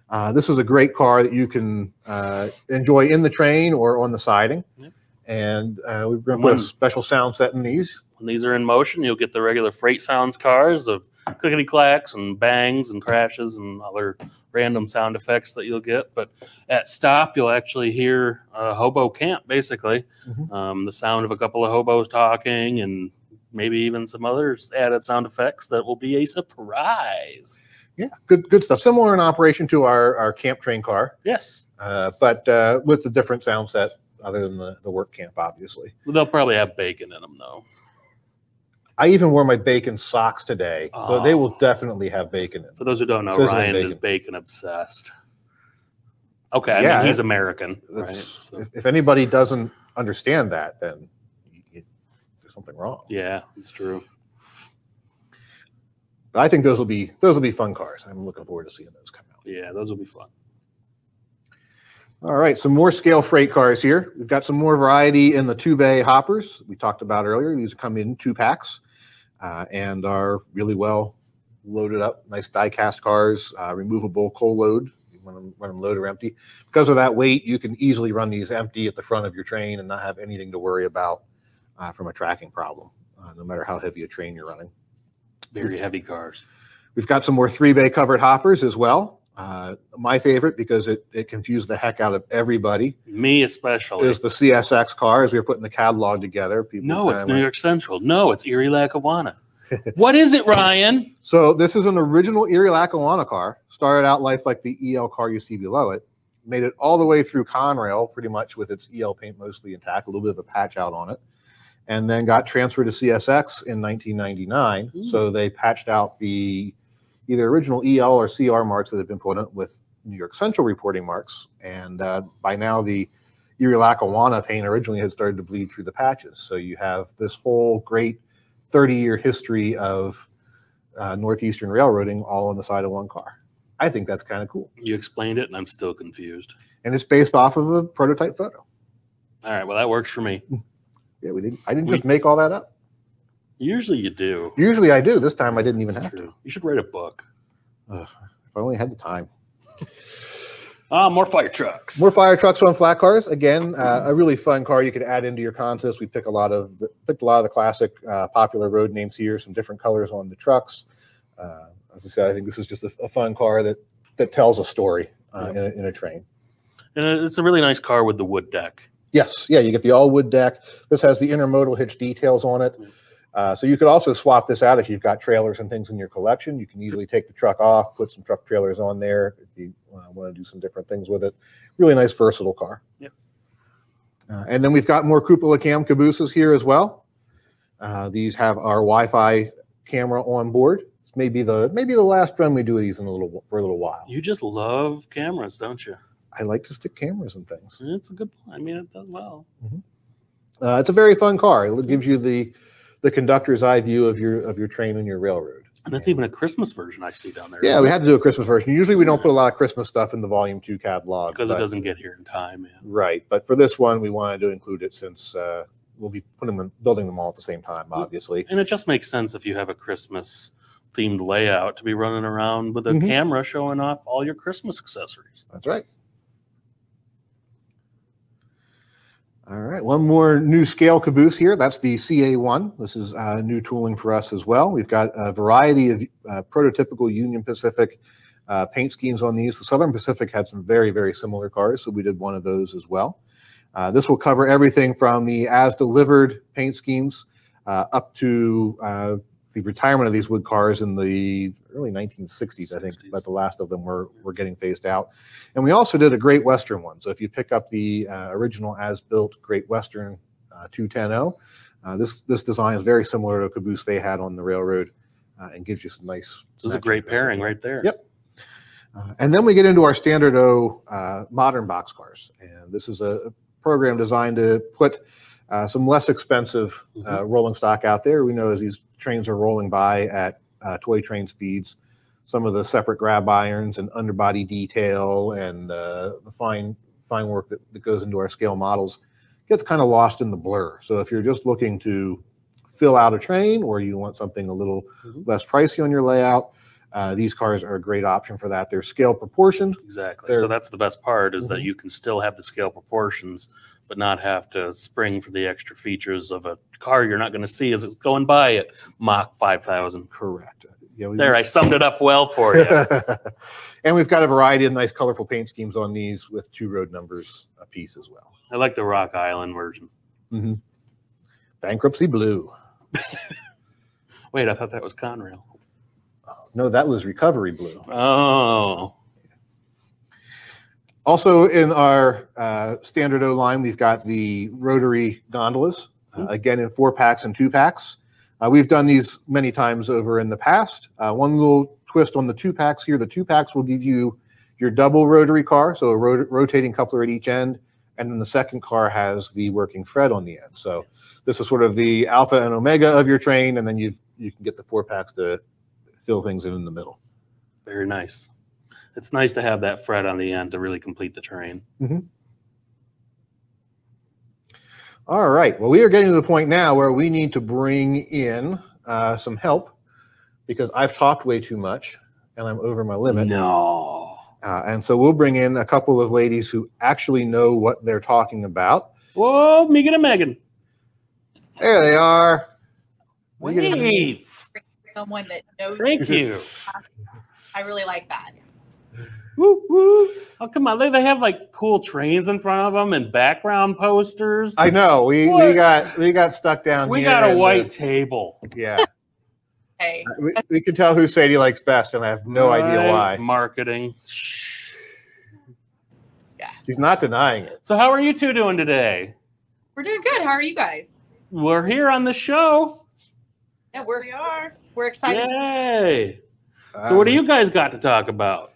Uh, this is a great car that you can uh, enjoy in the train or on the siding. Yep. And uh, we're going to put a special sound set in these. When these are in motion, you'll get the regular freight sounds cars of clickety clacks and bangs and crashes and other random sound effects that you'll get. But at stop, you'll actually hear a hobo camp, basically. Mhm. Um, the sound of a couple of hobos talking and maybe even some other added sound effects that will be a surprise. Yeah, good good stuff. Similar in operation to our, our camp train car, Yes. uh, but uh, with the different sound set other than the, the work camp, obviously. They'll probably have bacon in them, though. I even wore my bacon socks today, so they oh. will Oh. definitely have bacon in them. For those who don't know, Says it in Ryan is bacon. bacon obsessed. Okay, I Yeah, mean, he's American, right? So, If, anybody doesn't understand that, then there's something wrong. yeah, it's true. But I think those will be those will be fun cars. I'm looking forward to seeing those come out. Yeah, those will be fun. All right, some more scale freight cars here. We've got some more variety in the two bay hoppers we talked about earlier. These come in two packs uh, and are really well loaded up. Nice die cast cars, uh, removable coal load. You want them run them load or empty. Because of that weight, you can easily run these empty at the front of your train and not have anything to worry about uh, from a tracking problem, uh, no matter how heavy a train you're running. Very heavy cars. We've got some more three bay covered hoppers as well. Uh, my favorite because it, it confused the heck out of everybody Me especially. is the CSX car as we were putting the catalog together. People no, it's went- New York Central. No, it's Erie Lackawanna. what is it, Ryan? So this is an original Erie Lackawanna car. Started out life like the EL car you see below it. Made it all the way through Conrail, pretty much with its EL paint mostly intact, a little bit of a patch out on it, and then got transferred to CSX in 1999. Hmm. So they patched out the either original EL or CR marks that have been put on with New York Central reporting marks, and uh, by now the Erie Lackawanna paint originally had started to bleed through the patches. So you have this whole great 30-year history of uh, northeastern railroading all on the side of one car. I think that's kind of cool, You explained it, and I'm still confused. and it's based off of a prototype photo. All right, well, that works for me. Yeah, we didn't. I didn't We- just make all that up. Usually you do. Usually I do. This time I didn't even It's have true. to. You should write a book. Ugh, if I only had the time. Ah, more fire trucks. More fire trucks on flat cars. Again, uh, a really fun car you could add into your consist. We pick a lot of the, picked a lot of the classic uh, popular road names here. Some different colors on the trucks. Uh, as I said, I think this is just a, a fun car that that tells a story uh, in, a, in a train. and it's a really nice car with the wood deck. Yes, yeah, you get the all wood deck. This has the intermodal hitch details on it. Mm. Uh, so you could also swap this out if you've got trailers and things in your collection. You can easily take the truck off, put some truck trailers on there if you uh, want to do some different things with it. Really nice, versatile car. Yep. Uh, and then we've got more cupola cam cabooses here as well. Uh, these have our Wi-Fi camera on board. This may be the maybe the last run we do these in a little for a little while. You just love cameras, don't you? I like to stick cameras and things. It's a good. I mean, it does well. Uh, it's a very fun car. It gives you the the conductor's eye view of your of your train and your railroad. And that's even a Christmas version I see down there. Yeah, we had to do a Christmas version. Usually, we don't put a lot of Christmas stuff in the Volume Two catalog because it but- doesn't get here in time. Man. Right, but for this one, we wanted to include it since uh, we'll be putting them, building them all at the same time, obviously. And it just makes sense if you have a Christmas themed layout to be running around with a Mhm. camera showing off all your Christmas accessories. That's right. All right, one more new scale caboose here. That's the CA1. This is uh, new tooling for us as well. We've got a variety of uh, prototypical Union Pacific uh, paint schemes on these. The Southern Pacific had some very, very similar cars, so we did one of those as well. Uh, this will cover everything from the as delivered paint schemes uh, up to uh, the retirement of these wood cars in the early 1960s, I think, 60s. but the last of them were, were getting phased out. And we also did a Great Western one. So if you pick up the uh, original as-built Great Western uh, 210 uh, this this design is very similar to a caboose they had on the railroad, uh, and gives you some nice. This is a great pairing right there. Yep. Uh, and then we get into our standard O uh, modern boxcars. And this is a program designed to put uh, some less expensive uh, rolling stock out there. We know as these trains are rolling by at uh, toy train speeds, some of the separate grab irons and underbody detail and uh, the fine fine work that, that goes into our scale models gets kind of lost in the blur. So if you're just looking to fill out a train or you want something a little Mhm. less pricey on your layout, uh, these cars are a great option for that. They're scale proportioned. Exactly. So They're- that's the best part is that Mhm. you can still have the scale proportions, but not have to spring for the extra features of a car you're not going to see as it's going by at Mach 5000. Correct. Yeah, There, I summed it up well for you. and we've got a variety of nice colorful paint schemes on these with two road numbers a piece as well. I like the Rock Island version. Hmm. Bankruptcy Blue. Wait, I thought that was Conrail. No, that was Recovery Blue. Oh, Also in our uh, standard O line, we've got the rotary gondolas, uh, Mhm. again in four packs and two packs. Uh, we've done these many times over in the past. Uh, one little twist on the two packs here, the two packs will give you your double rotary car, so a rot- rotating coupler at each end, and then the second car has the working Fred on the end. So this is sort of the alpha and omega of your train, and then you you can get the four packs to fill things in in the middle. very nice. It's nice to have that FRED on the end to really complete the train. All right. Well, we are getting to the point now where we need to bring in uh, some help because I've talked way too much and I'm over my limit. No. Uh, and so we'll bring in a couple of ladies who actually know what they're talking about. Whoa, Megan and Megan. There they are. Megan and- Wave. someone that knows. Thank you. I really like that. Woo, woo. Oh, come on. They, they have like cool trains in front of them and background posters. I know we, we got we got stuck down we here. got in a the- white table. yeah, Hey, we, we can tell who Sadie likes best, and I have no idea why. Marketing. Yeah. She's not denying it. So, how are you two doing today? we're doing good. How are you guys? We're here on the show. Yeah, we're, we are. We're excited. Yay. So, what do Um, you guys got to talk about?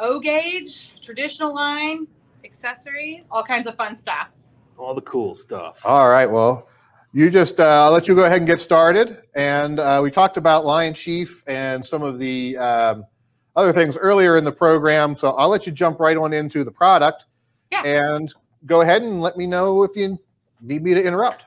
O gauge, traditional line, accessories. all kinds of fun stuff. All the cool stuff. All right. Well, you just, uh, I'll let you go ahead and get started. And uh, we talked about Lion Chief and some of the um, other things earlier in the program. So I'll let you jump right on into the product. Yeah. And go ahead and let me know if you need me to interrupt.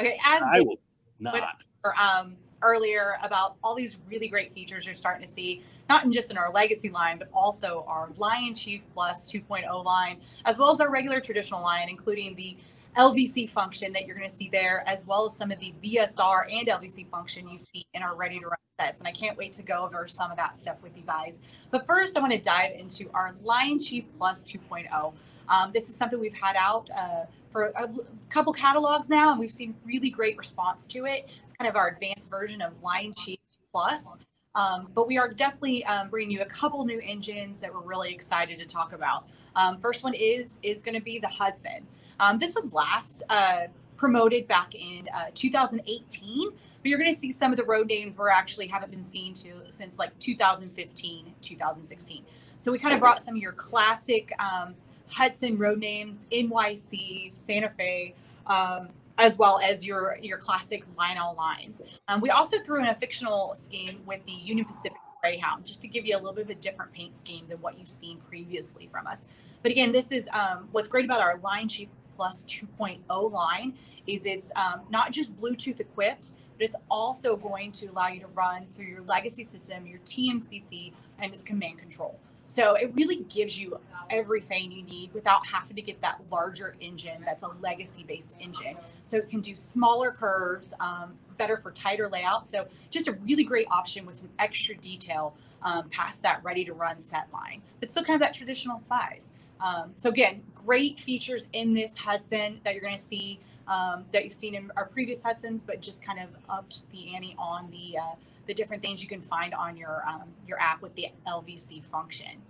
Okay, as I will not. um, earlier about all these really great features you're starting to see, not in just in our legacy line, but also our Lion Chief Plus 2.0 line, as well as our regular traditional line, including the LVC function that you're going to see there, as well as some of the VSR and LVC function you see in our ready to run sets. And I can't wait to go over some of that stuff with you guys. But first, I want to dive into our Lion Chief Plus 2.0. Um, this is something we've had out uh, for a couple catalogs now, and we've seen really great response to it. It's kind of our advanced version of Lion Chief Plus. Um, but we are definitely um, bringing you a couple new engines that we're really excited to talk about. Um, first one is is going to be the Hudson. Um, this was last uh, promoted back in uh, 2018, but you're going to see some of the road names we actually haven't been seen to since like 2015, 2016. So we kind of brought some of your classic um, Hudson road names, NYC, Santa Fe, um, as well as your your classic Lionel lines. Um, we also threw in a fictional scheme with the Union Pacific Greyhound, just to give you a little bit of a different paint scheme than what you've seen previously from us. But again, this is um, what's great about our Lion Chief Plus 2.0 line is it's um, not just Bluetooth equipped, but it's also going to allow you to run through your legacy system, your TMCC, and its command control. So it really gives you everything you need without having to get that larger engine that's a legacy based engine. So it can do smaller curves, um, better for tighter layouts. So just a really great option with some extra detail um, past that ready to run set line, but still kind of that traditional size. Um, so again, great features in this Hudson that you're going to see um, that you've seen in our previous Hudsons, but just kind of upped the ante on the uh, the different things you can find on your um, your app with the LVC function.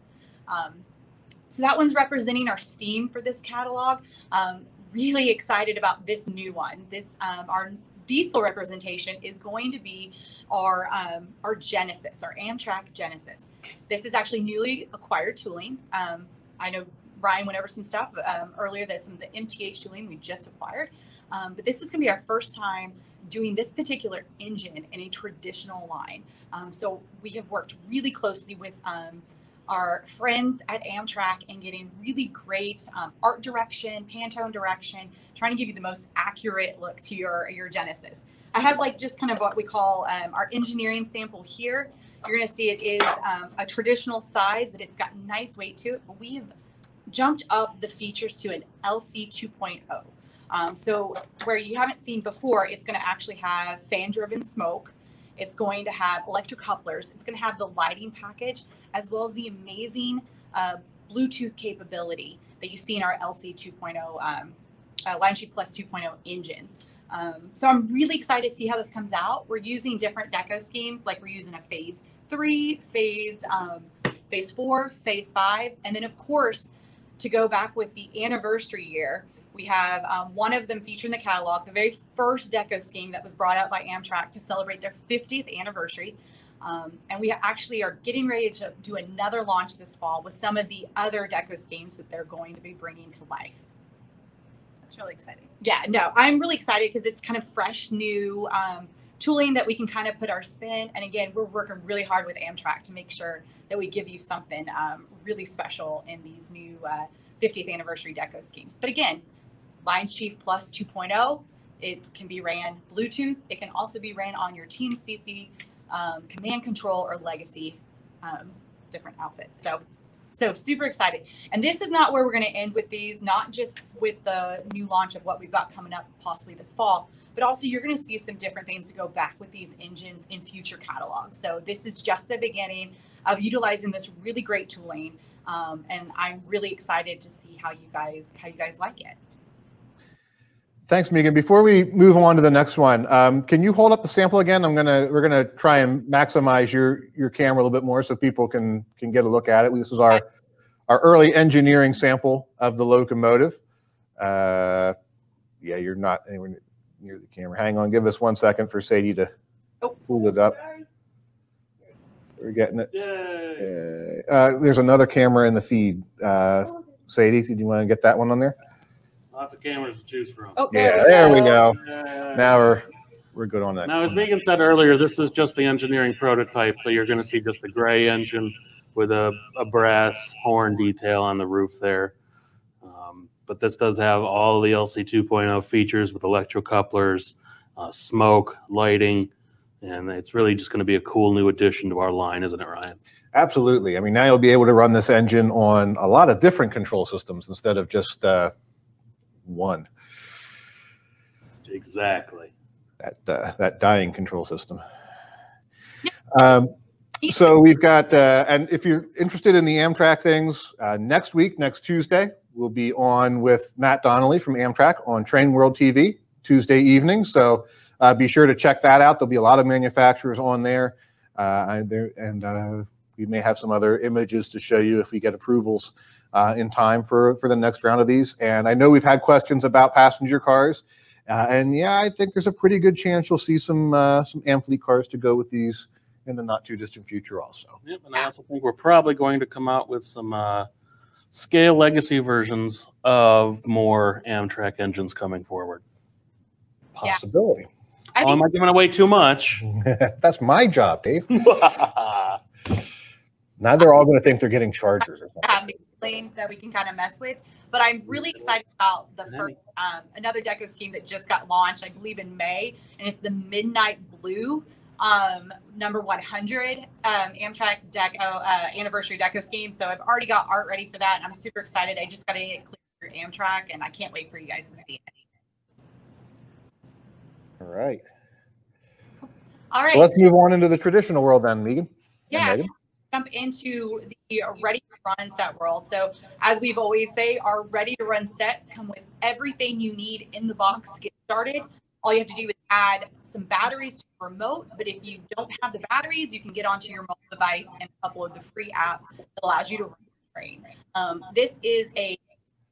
Um, so that one's representing our Steam for this catalog. Um, really excited about this new one. This um, our diesel representation is going to be our um, our Genesis, our Amtrak Genesis. This is actually newly acquired tooling. Um, I know Ryan went over some stuff earlier that some of the MTH tooling we just acquired, but this is going to be our first time doing this particular engine in a traditional line. Um, so we have worked really closely with um, our friends at Amtrak and getting really great um, art direction, Pantone direction, trying to give you the most accurate look to your, your Genesis. I have like just kind of what we call um, our engineering sample here. You're going to see it is um, a traditional size, but it's got nice weight to it. But we have jumped up the features to an LC 2.0. Um, so where you haven't seen before, it's going to actually have fan-driven smoke. It's going to have electrocouplers. It's going to have the lighting package as well as the amazing uh, Bluetooth capability that you see in our LC 2.0 um, uh, Plus 2.0 engines. Um, so I'm really excited to see how this comes out. We're using different deco schemes, like we're using a phase three, phase um, phase four, phase five, and then of course to go back with the anniversary year. We have um, one of them featured in the catalog, the very first deco scheme that was brought out by Amtrak to celebrate their 50th anniversary. Um, and we actually are getting ready to do another launch this fall with some of the other deco schemes that they're going to be bringing to life. That's really exciting. Yeah, no, I'm really excited because it's kind of fresh, new um, tooling that we can kind of put our spin. And again, we're working really hard with Amtrak to make sure that we give you something um, really special in these new uh, 50th anniversary deco schemes. But again, Lion Chief Plus 2.0. It can be ran Bluetooth. It can also be ran on your TMCC um, command control or legacy um, different outfits. So, so super excited. And this is not where we're going to end with these, not just with the new launch of what we've got coming up possibly this fall, but also you're going to see some different things to go back with these engines in future catalogs. So this is just the beginning of utilizing this really great tooling. Um, and I'm really excited to see how you guys, how you guys like it. Thanks, Megan. Before we move on to the next one, um, can you hold up the sample again? I'm gonna we're gonna try and maximize your your camera a little bit more so people can can get a look at it. This is our our early engineering sample of the locomotive. Uh, yeah, you're not anywhere near the camera. Hang on, give us one second for Sadie to oh. pull it up. We're getting it. Uh, there's another camera in the feed. Uh, Sadie, did you want to get that one on there? Lots of cameras to choose from. Oh, there yeah, we there we go. Yeah. Now we're we're good on that. Now, as Megan said earlier, this is just the engineering prototype, so you're going to see just a gray engine with a, a brass horn detail on the roof there. Um, but this does have all the LC 2.0 features with electrocouplers, uh, smoke, lighting, and it's really just going to be a cool new addition to our line, isn't it, Ryan? Absolutely. I mean, now you'll be able to run this engine on a lot of different control systems instead of just uh, one. Exactly. That uh, that dying control system. Um, so we've got, uh, and if you're interested in the Amtrak things, uh, next week, next Tuesday, we'll be on with Matt Donnelly from Amtrak on Train World TV Tuesday evening. So uh, be sure to check that out. There'll be a lot of manufacturers on there, uh, there and uh, we may have some other images to show you if we get approvals uh, in time for, for the next round of these. And I know we've had questions about passenger cars. Uh, and yeah, I think there's a pretty good chance you'll see some uh, some Amfleet cars to go with these in the not too distant future also. Yep, and I also think we're probably going to come out with some uh, scale legacy versions of more Amtrak engines coming forward. Possibility. Yeah. I oh, am I giving away too much? That's my job, Dave. now they're all going to think they're getting Chargers or something lane that we can kind of mess with. But I'm really excited about the first um, another deco scheme that just got launched, I believe in May, and it's the Midnight Blue um, number 100 um, Amtrak deco uh, anniversary deco scheme. So I've already got art ready for that. And I'm super excited. I just got to get clear Amtrak, and I can't wait for you guys to see it. All right. All right. So let's move on into the traditional world then, Megan. Yeah jump into the ready to run set world. So as we've always say, our ready to run sets come with everything you need in the box to get started. All you have to do is add some batteries to your remote. But if you don't have the batteries, you can get onto your mobile device and upload the free app that allows you to train. Um, this is a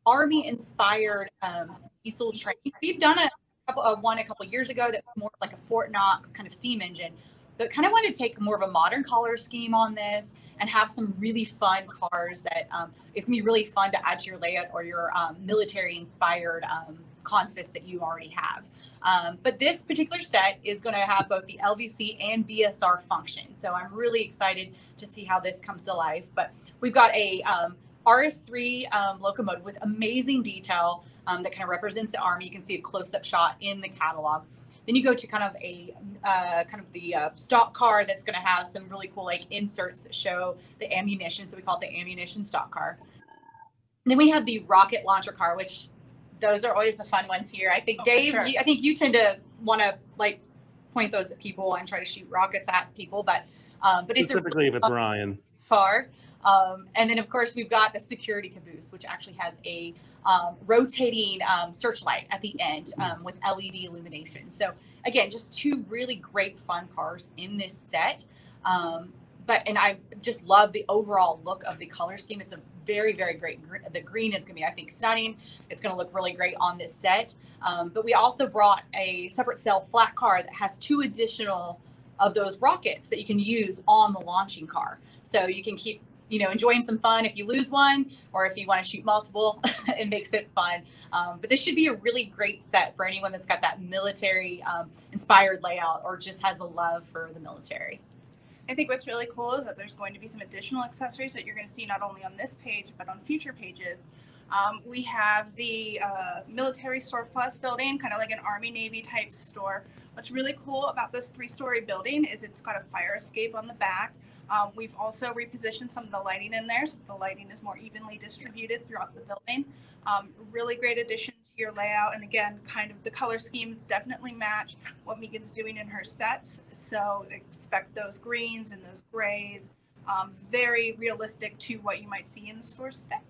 Army inspired um, diesel train. We've done a couple, uh, one a couple years ago that more like a Fort Knox kind of steam engine. But kind of want to take more of a modern color scheme on this and have some really fun cars that um, it's gonna be really fun to add to your layout or your um, military inspired um, that you already have. Um, but this particular set is going to have both the LVC and VSR function. So I'm really excited to see how this comes to life. But we've got a um, RS3 um, locomotive with amazing detail um, that kind of represents the Army. You can see a close-up shot in the catalog. Then you go to kind of a uh, kind of the uh, stock car that's going to have some really cool like inserts that show the ammunition. So we call it the ammunition stock car. Then we have the rocket launcher car, which those are always the fun ones here. I think Oh, Dave, sure. you, I think you tend to want to like point those at people and try to shoot rockets at people, but um, but it's a Specifically, if it's Ryan. car. Um, and then, of course, we've got the security caboose, which actually has a um, rotating um, searchlight at the end um, with LED illumination. So, again, just two really great fun cars in this set. Um, but, and I just love the overall look of the color scheme. It's a very, very great. gr- The green is going to be, I think, stunning. It's going to look really great on this set. Um, but we also brought a separate cell flat car that has two additional of those rockets that you can use on the launching car. So you can keep, you know, enjoying some fun if you lose one or if you want to shoot multiple, it makes it fun. Um, but this should be a really great set for anyone that's got that military um, inspired layout or just has a love for the military. I think what's really cool is that there's going to be some additional accessories that you're going to see not only on this page but on future pages. Um, we have the uh, military surplus building, kind of like an Army Navy type store. What's really cool about this three-story building is it's got a fire escape on the back. Um, we've also repositioned some of the lighting in there so the lighting is more evenly distributed throughout the building. Um, really great addition to your layout, and again, kind of the color schemes definitely match what Megan's doing in her sets. So expect those greens and those grays. Um, very realistic to what you might see in the stores today.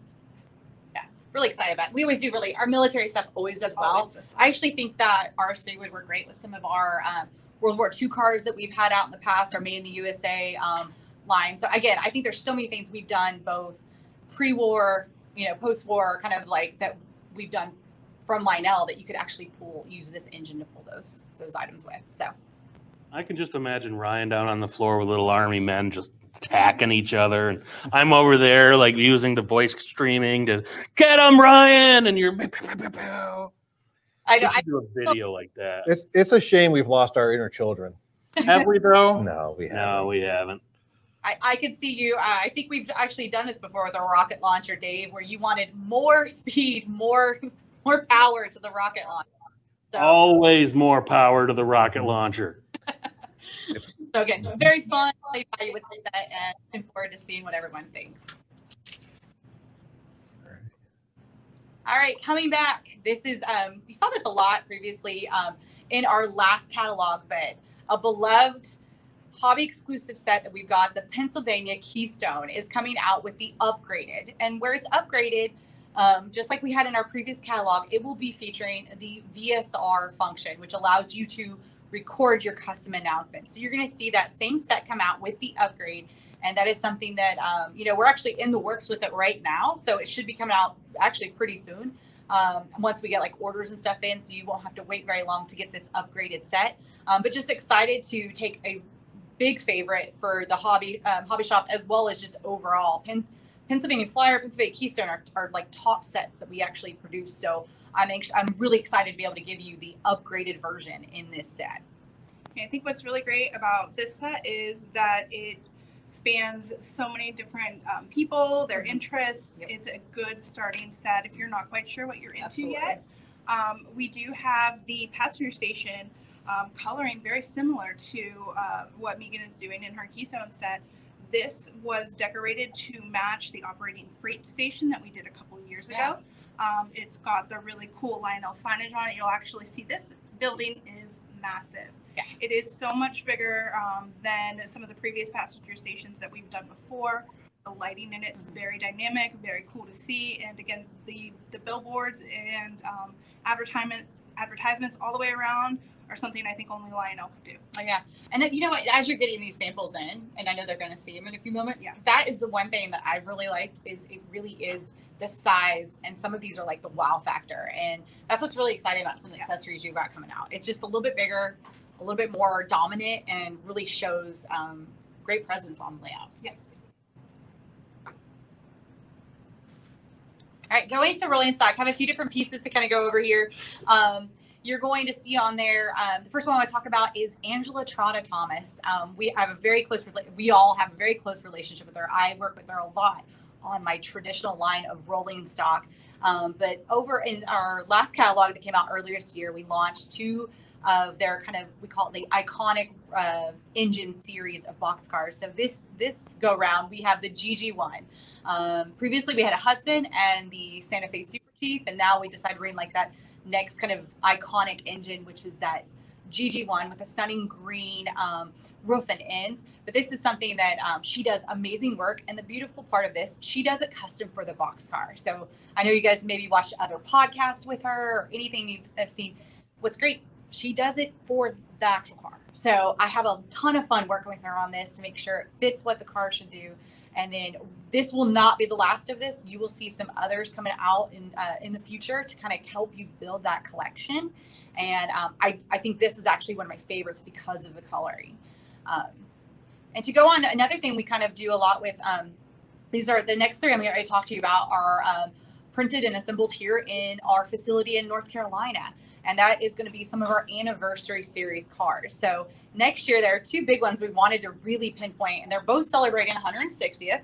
Really excited about it. We always do really, our military stuff always does well. Always does. I actually think that RS3 would work great with some of our um, World War II cars that we've had out in the past, our Made in the USA um, line. So again, I think there's so many things we've done both pre-war, you know, post-war, kind of like that we've done from Lionel that you could actually pull, use this engine to pull those those items with. So I can just imagine Ryan down on the floor with little army men just attacking each other, and I'm over there like using the voice streaming to get him, Ryan, and you're. I We know I, do a video like that. It's it's a shame we've lost our inner children. Have we though? No, we haven't. No, we haven't. I, I could see you. Uh, I think we've actually done this before with a rocket launcher, Dave, where you wanted more speed, more more power to the rocket launcher. So, Always more power to the rocket launcher. so again, very fun play value with that, and looking forward to seeing what everyone thinks. All right, coming back. This is um, we saw this a lot previously um, in our last catalog, but a beloved hobby exclusive set that we've got, the Pennsylvania Keystone, is coming out with the upgraded. And where it's upgraded, um, just like we had in our previous catalog, it will be featuring the VSR function, which allows you to record your custom announcements. So you're going to see that same set come out with the upgrade. And that is something that, um, you know, we're actually in the works with it right now. So it should be coming out actually pretty soon um, once we get like orders and stuff in. So you won't have to wait very long to get this upgraded set. Um, but just excited to take a big favorite for the hobby um, hobby shop as well as just overall. Pen, Pennsylvania Flyer, Pennsylvania Keystone are, are like top sets that we actually produce. So I'm I'm really excited to be able to give you the upgraded version in this set. And I think what's really great about this set is that it spans so many different um, people, their Mhm. interests. Yep. It's a good starting set if you're not quite sure what you're into Absolutely. yet. Um, we do have the passenger station um, coloring very similar to uh, what Megan is doing in her Keystone set. This was decorated to match the operating freight station that we did a couple years Yeah. ago. Um, it's got the really cool Lionel signage on it. You'll actually see this building is massive. Yeah. It is so much bigger um, than some of the previous passenger stations that we've done before. The lighting in it is Mhm. very dynamic, very cool to see. And again, the the billboards and um, advertisement advertisements all the way around are something I think only Lionel could do. Oh, yeah. And then, you know what, as you're getting these samples in, and I know they're going to see them in a few moments, Yeah. that is the one thing that I really liked is it really is the size. And some of these are like the wow factor. And that's what's really exciting about some of the Yes. accessories you've got coming out. It's just a little bit bigger, a little bit more dominant, and really shows um, great presence on the layout. Yes. All right, going to rolling stock, I have a few different pieces to kind of go over here. Um, you're going to see on there. Um, the first one I want to talk about is Angela Trotta Thomas. Um, we have a very close, we all have a very close relationship with her. I work with her a lot on my traditional line of rolling stock. Um, but over in our last catalog that came out earlier this year, we launched two of their kind of we call it the iconic uh, engine series of box cars. So this this go round we have the GG1. Um, previously we had a Hudson and the Santa Fe Super Chief, and now we decided to bring like that next kind of iconic engine, which is that GG1 with a stunning green um, roof and ends. But this is something that um, she does amazing work. And the beautiful part of this, she does it custom for the box car. So I know you guys maybe watched other podcasts with her or anything you've have seen. What's great, she does it for the actual car. So I have a ton of fun working with her on this to make sure it fits what the car should do. And then this will not be the last of this. You will see some others coming out in uh, in the future to kind of help you build that collection. And um, I I think this is actually one of my favorites because of the coloring. Um, and to go on, another thing we kind of do a lot with um, these are the next three I'm going to talk to you about are um, printed and assembled here in our facility in North Carolina. And that is going to be some of our anniversary series cars. So next year, there are two big ones we wanted to really pinpoint, and they're both celebrating 160th.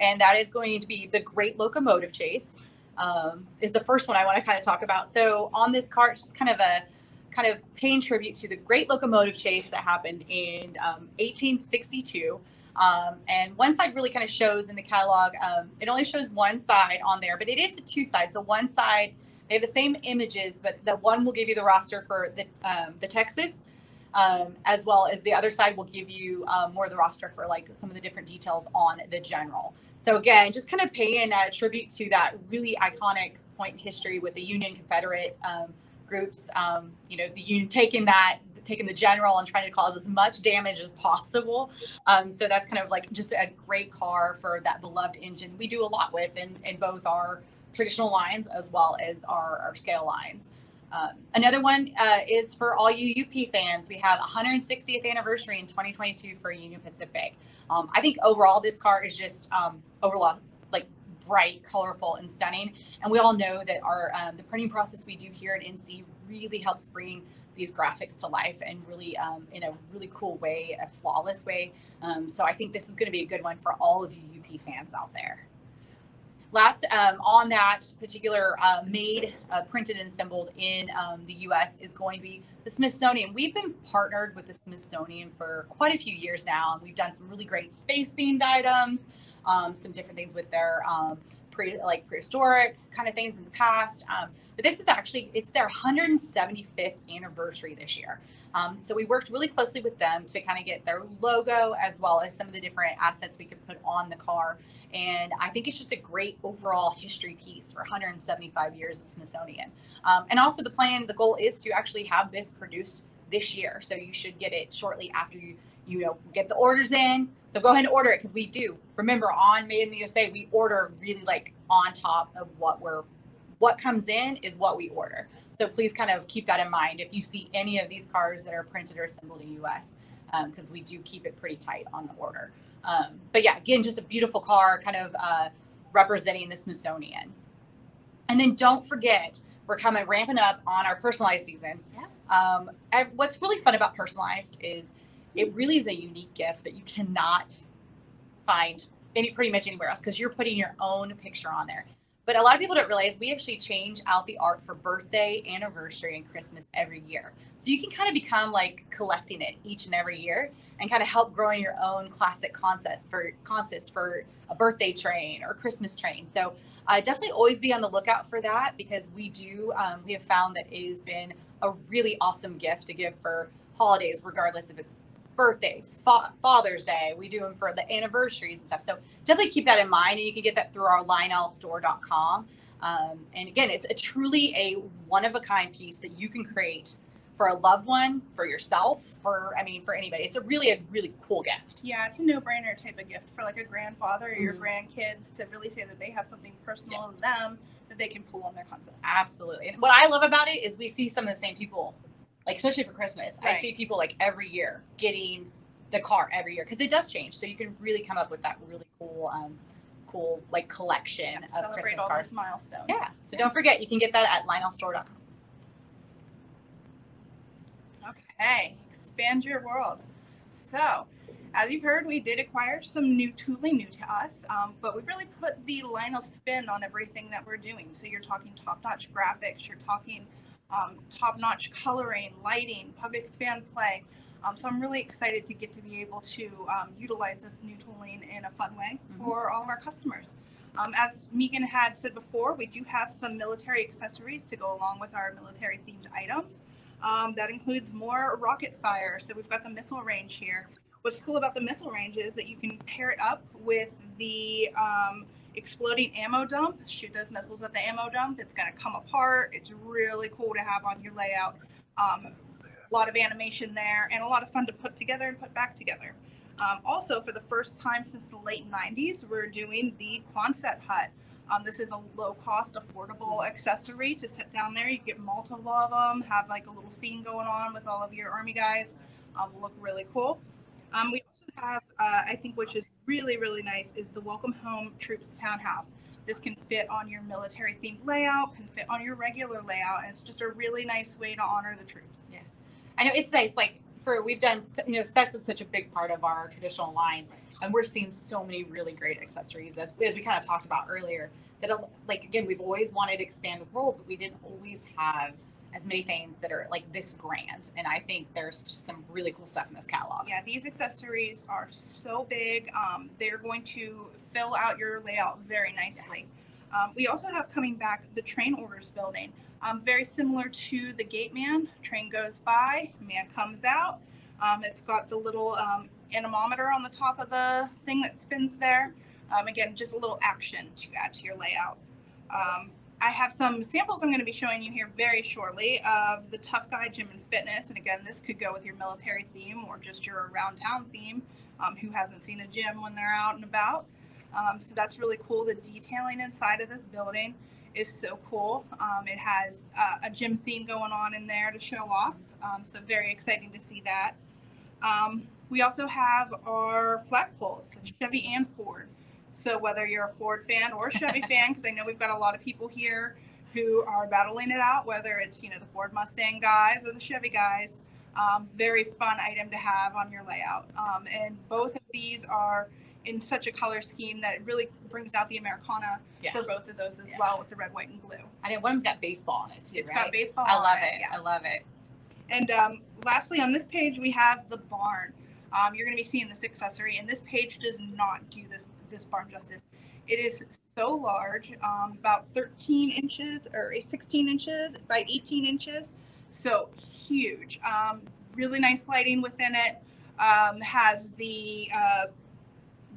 And that is going to be the Great Locomotive Chase, um, is the first one I want to kind of talk about. So on this car, it's just kind of a kind of paying tribute to the Great Locomotive Chase that happened in um, 1862. Um, and one side really kind of shows in the catalog. Um, it only shows one side on there, but it is a two side. So one side they have the same images, but the one will give you the roster for the um, the Texas, um, as well as the other side will give you um, more of the roster for like some of the different details on the general. So again, just kind of paying uh, tribute to that really iconic point in history with the Union Confederate um, groups. Um, you know, the Union taking that, taking the general and trying to cause as much damage as possible. Um, so that's kind of like just a great car for that beloved engine. We do a lot with in, in both our traditional lines as well as our, our scale lines. Um, another one uh, is for all you UP fans. We have 160th anniversary in 2022 for Union Pacific. Um, I think overall this car is just um, overall like bright, colorful, and stunning. And we all know that our um, the printing process we do here at NC really helps bring these graphics to life and really um, in a really cool way, a flawless way. Um, so I think this is going to be a good one for all of you UP fans out there. Last um, on that particular uh, made, uh, printed, and assembled in um, the U.S. is going to be the Smithsonian. We've been partnered with the Smithsonian for quite a few years now, and we've done some really great space themed items, um, some different things with their um, pre like prehistoric kind of things in the past. Um, but this is actually it's their 175th anniversary this year. Um, so we worked really closely with them to kind of get their logo as well as some of the different assets we could put on the car. And I think it's just a great overall history piece for 175 years at Smithsonian. Um, and also the plan, the goal is to actually have this produced this year. So you should get it shortly after you you know get the orders in so go ahead and order it because we do remember on made in the usa we order really like on top of what we're what comes in is what we order so please kind of keep that in mind if you see any of these cars that are printed or assembled in us because um, we do keep it pretty tight on the order um, but yeah again just a beautiful car kind of uh, representing the smithsonian and then don't forget we're coming ramping up on our personalized season Yes. um, what's really fun about personalized is it really is a unique gift that you cannot find any pretty much anywhere else because you're putting your own picture on there. But a lot of people don't realize we actually change out the art for birthday, anniversary, and Christmas every year. So you can kind of become like collecting it each and every year and kind of help growing your own classic contest for consist for a birthday train or Christmas train. So uh, definitely always be on the lookout for that because we do um, we have found that it has been a really awesome gift to give for holidays, regardless if it's birthday, fa- Father's Day. We do them for the anniversaries and stuff. So definitely keep that in mind. And you can get that through our LionelStore.com. Um, and again, it's a truly a one of a kind piece that you can create for a loved one, for yourself, for I mean, for anybody. It's a really a really cool gift. Yeah, it's a no-brainer type of gift for like a grandfather or your Mhm. grandkids to really say that they have something personal in them that they can pull on their concepts. Absolutely. And what I love about it is we see some of the same people, like especially for Christmas. I see people like every year getting the car every year because it does change. So you can really come up with that really cool, um, cool like collection of Christmas cards. milestones. Yeah. So don't forget, you can get that at LionelStore.com. Okay, expand your world. So, as you've heard, we did acquire some new tooling new to us, um, but we really put the Lionel spin on everything that we're doing. So you're talking top-notch graphics, you're talking um, top-notch coloring, lighting, Plug Expand Play. Um, so I'm really excited to get to be able to um, utilize this new tooling in a fun way Mhm. for all of our customers. Um, as Megan had said before, we do have some military accessories to go along with our military themed items. Um, that includes more rocket fire. So we've got the missile range here. What's cool about the missile range is that you can pair it up with the um, exploding ammo dump, shoot those missiles at the ammo dump. It's going to come apart. It's really cool to have on your layout. Um, a lot of animation there and a lot of fun to put together and put back together. Um, also, for the first time since the late 90s, we're doing the Quonset hut. Um, this is a low cost, affordable accessory to sit down there. You get multiple of them, have like a little scene going on with all of your army guys. Um, look really cool. Um, we also have, uh, I think, which is really, really nice, is the Welcome Home Troops Townhouse. This can fit on your military themed layout, can fit on your regular layout, and it's just a really nice way to honor the troops. Yeah, I know it's nice. Like for we've done, you know, sets is such a big part of our traditional line, and we're seeing so many really great accessories as, as we kind of talked about earlier. That uh, like again, we've always wanted to expand the world, but we didn't always have as many things that are like this grand. And I think there's just some really cool stuff in this catalog. Yeah, these accessories are so big. Um, they're going to fill out your layout very nicely. Um, we also have coming back the train orders building. Um, very similar to the gate man. Train goes by, man comes out. Um, it's got the little um, anemometer on the top of the thing that spins there. Um, again, just a little action to add to your layout. I have some samples I'm going to be showing you here very shortly of the Tough Guy Gym and Fitness. And again, this could go with your military theme or just your around town theme. Um, who hasn't seen a gym when they're out and about? Um, so that's really cool. The detailing inside of this building is so cool. Um, it has uh, a gym scene going on in there to show off. Um, so very exciting to see that. Um, we also have our flat poles, Chevy and Ford. So whether you're a Ford fan or a Chevy fan, because I know we've got a lot of people here who are battling it out, whether it's you know the Ford Mustang guys or the Chevy guys. Um, very fun item to have on your layout. Um, and both of these are in such a color scheme that it really brings out the Americana Yeah. for both of those as Yeah. well with the red, white, and blue. I know one of them's got baseball on it too. It's right? got baseball. I love it. Yeah. I love it. And um, lastly, on this page, we have the barn. Um, you're going to be seeing this accessory, and this page does not do this this barn justice. It is so large, um, about 13 inches or 16 inches by 18 inches, so huge. Um, really nice lighting within it. Um, has the uh,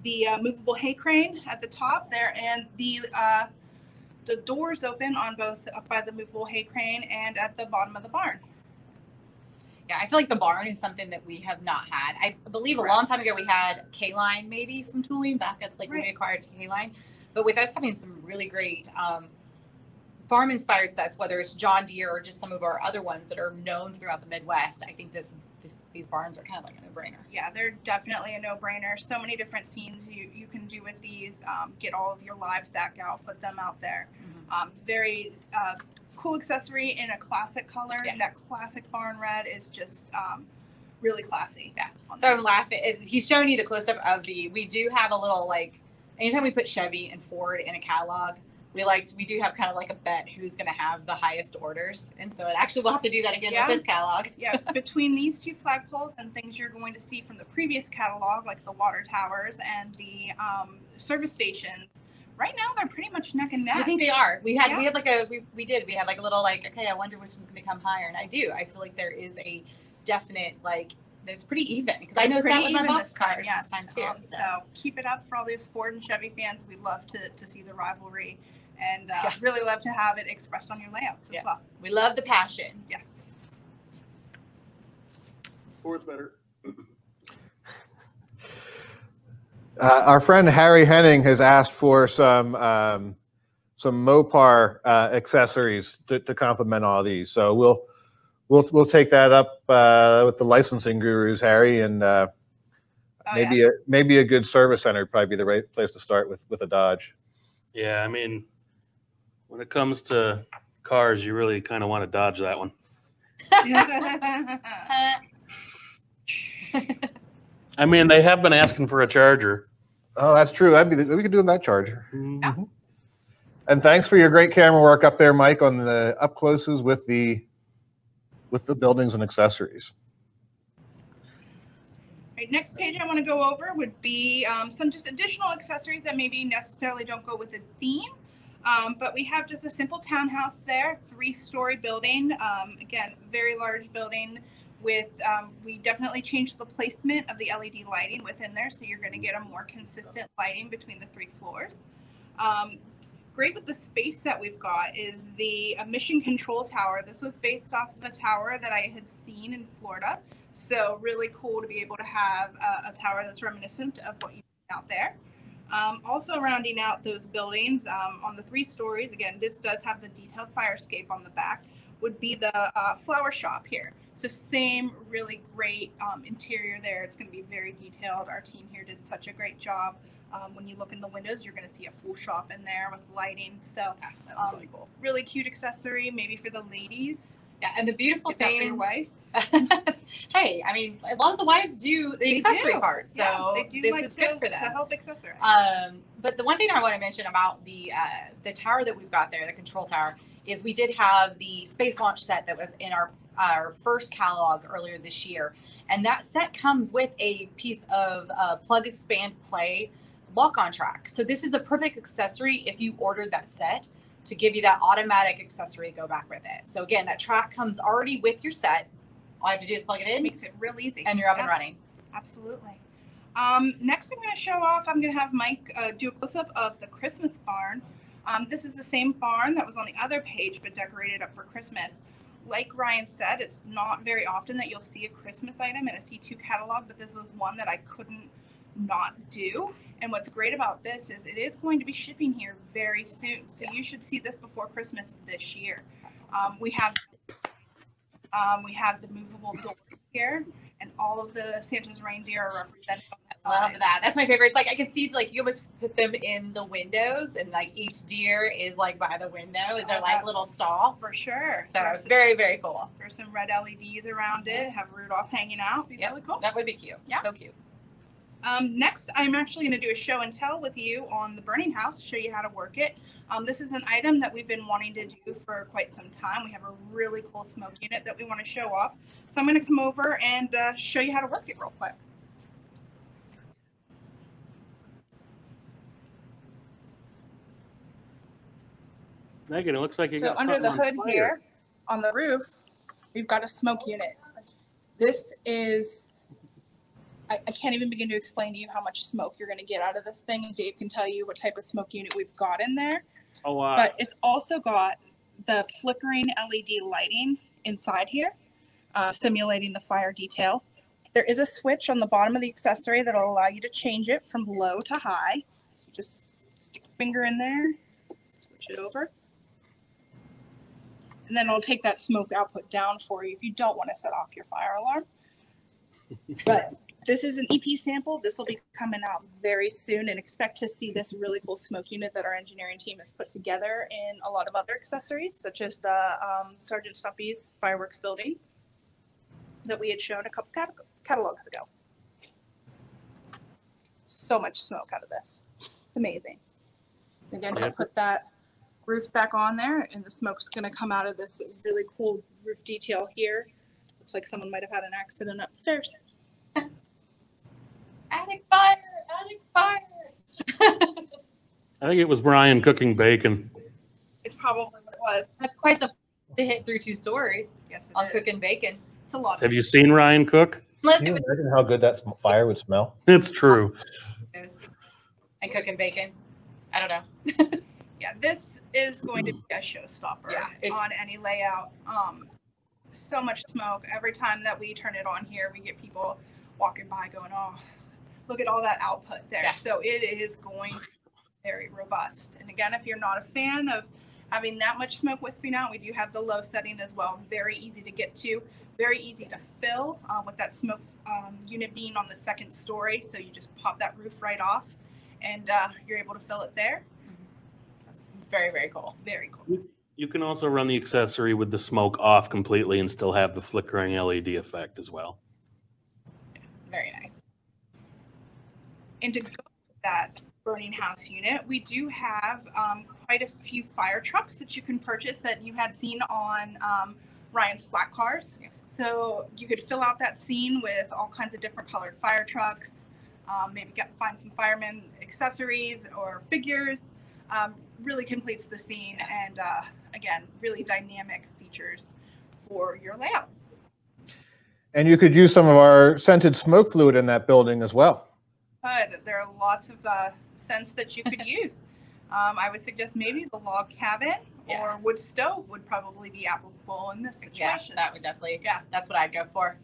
the uh, movable hay crane at the top there, and the uh, the doors open on both up by the movable hay crane and at the bottom of the barn. Yeah, I feel like the barn is something that we have not had. I believe a long time ago we had K-Line, maybe some tooling back at like when we acquired K-Line. But with us having some really great um, farm inspired sets, whether it's John Deere or just some of our other ones that are known throughout the Midwest, I think this, this these barns are kind of like a no brainer. Yeah, they're definitely a no-brainer. So many different scenes you, you can do with these. Um, get all of your live stack out, put them out there. Um, very uh, cool accessory in a classic color. Yeah. That classic barn red is just um, really classy. Yeah. So. I'm laughing. He's showing you the close up of the. We do have a little like. Anytime we put Chevy and Ford in a catalog, we like we do have kind of like a bet who's going to have the highest orders, and so it actually we'll have to do that again Yeah. with this catalog. yeah, between these two flagpoles and things you're going to see from the previous catalog, like the water towers and the um, service stations, right now they're pretty much neck and neck. I think they are. We had Yeah. we had like a we, we did we had like a little like okay I wonder which one's going to come higher, and I do. I feel like there is a definite like it's pretty even because I know It's noticed that with my even box this time, yes. this time too. Um, so. so keep it up for all those Ford and Chevy fans. We'd love to, to see the rivalry and uh, Yeah. really love to have it expressed on your layouts Yeah. as well. We love the passion. Yes. Fourth better. Uh, our friend Harry Henning has asked for some um, some Mopar uh, accessories to, to complement all these. So we'll we'll we'll take that up uh, with the licensing gurus, Harry, and uh, Oh, maybe yeah. a maybe a good service center would probably be the right place to start with with a Dodge. Yeah, I mean, when it comes to cars, you really kind of want to dodge that one. I mean, they have been asking for a charger. Oh, that's true. That'd be the, we could do that charger. Mm-hmm. And thanks for your great camera work up there, Mike, on the up closes with the with the buildings and accessories. Right, next page I want to go over would be um, some just additional accessories that maybe necessarily don't go with the theme. Um, but we have just a simple townhouse there, three-story building. Um, again, very large building. With um, we definitely changed the placement of the LED lighting within there, so you're going to get a more consistent lighting between the three floors. Um, great with the space that we've got is the emission control tower. This was based off of a tower that I had seen in Florida. So really cool to be able to have a, a tower that's reminiscent of what you see out there. Um, also rounding out those buildings um, on the three stories, again, this does have the detailed fire escape on the back, would be the uh, flower shop here. So same really great um, interior there. It's going to be very detailed. Our team here did such a great job. Um, when you look in the windows, you're going to see a full shop in there with lighting. So That was um, really cool. really cute accessory, maybe for the ladies. Yeah, and the beautiful Get for your wife. hey, I mean, a lot of the wives do the They accessory do. part, so Yeah, this like is to, good for them to help accessorize. Um, but the one thing I want to mention about the uh, the tower that we've got there, the control tower, is we did have the space launch set that was in our our first catalog earlier this year, and that set comes with a piece of uh, plug, expand, play lock-on track. So this is a perfect accessory if you ordered that set to give you that automatic accessory to go back with it. So again, that track comes already with your set. All I have to do is plug it in, makes it real easy. and you're up and running. Absolutely. Um, next, I'm going to show off. I'm going to have Mike uh, do a close-up of the Christmas barn. Um, this is the same barn that was on the other page, but decorated up for Christmas. Like Ryan said, it's not very often that you'll see a Christmas item in a C2 catalog, but this was one that I couldn't not do. And what's great about this is it is going to be shipping here very soon, so you should see this before Christmas this year. Um, we have um, we have the movable door here, and all of the Santa's reindeer are represented. on the Love that. That's my favorite. It's like I can see like you almost put them in the windows, and like each deer is like by the window. Is their Oh, like little stall? for sure. So it's very very cool. there's some red LEDs around it. Have Rudolph hanging out. Be Yep. really cool. That would be cute. Yeah. So cute. Um, next, I'm actually going to do a show and tell with you on the burning house, show you how to work it. Um, this is an item that we've been wanting to do for quite some time. We have a really cool smoke unit that we want to show off. So I'm going to come over and uh, show you how to work it real quick. Megan, it looks like you So got under the hood here, on the roof, we've got a smoke unit. This is, I, I can't even begin to explain to you how much smoke you're going to get out of this thing. And Dave can tell you what type of smoke unit we've got in there. A lot. But it's also got the flickering LED lighting inside here, uh, simulating the fire detail. There is a switch on the bottom of the accessory that'll allow you to change it from low to high. So just stick your finger in there, switch it over. And then it'll take that smoke output down for you if you don't want to set off your fire alarm. But this is an EP sample. This will be coming out very soon and expect to see this really cool smoke unit that our engineering team has put together in a lot of other accessories, such as the um, Sergeant Stumpy's fireworks building that we had shown a couple cat- catalogs ago. So much smoke out of this. It's amazing. Again, just put that roof back on there and the smoke's gonna come out of this really cool roof detail here. Looks like someone might have had an accident upstairs. Attic fire! Attic fire! I think it was Brian cooking bacon. It's probably what it was. That's quite the to hit through two stories Yes, it on is. cooking bacon. It's a lot. Have you seen Ryan cook? Unless Can it you was imagine how good that fire would smell? It's true. and cooking bacon. I don't know. Yeah, this is going to be a showstopper Yeah, it's- on any layout. Um, so much smoke. Every time that we turn it on here, we get people walking by going, "Oh, look at all that output there." Yeah. So it is going to be very robust. And again, if you're not a fan of having that much smoke wisping out, we do have the low setting as well. Very easy to get to, very easy to fill uh, with that smoke um, unit being on the second story. So you just pop that roof right off, and uh, you're able to fill it there. That's very, very cool. Very cool. You can also run the accessory with the smoke off completely and still have the flickering LED effect as well. Very nice. And to go with that burning house unit, we do have um, quite a few fire trucks that you can purchase that you had seen on um, Ryan's flat cars. Yeah. So you could fill out that scene with all kinds of different colored fire trucks. Um, maybe get find some fireman accessories or figures. Um, really completes the scene, and uh, again, really dynamic features for your layout. And you could use some of our scented smoke fluid in that building as well. Good. There are lots of uh, scents that you could use. Um, I would suggest maybe the log cabin Yeah. or wood stove would probably be applicable in this Yeah, situation. that would definitely. Yeah. that's what I'd go for.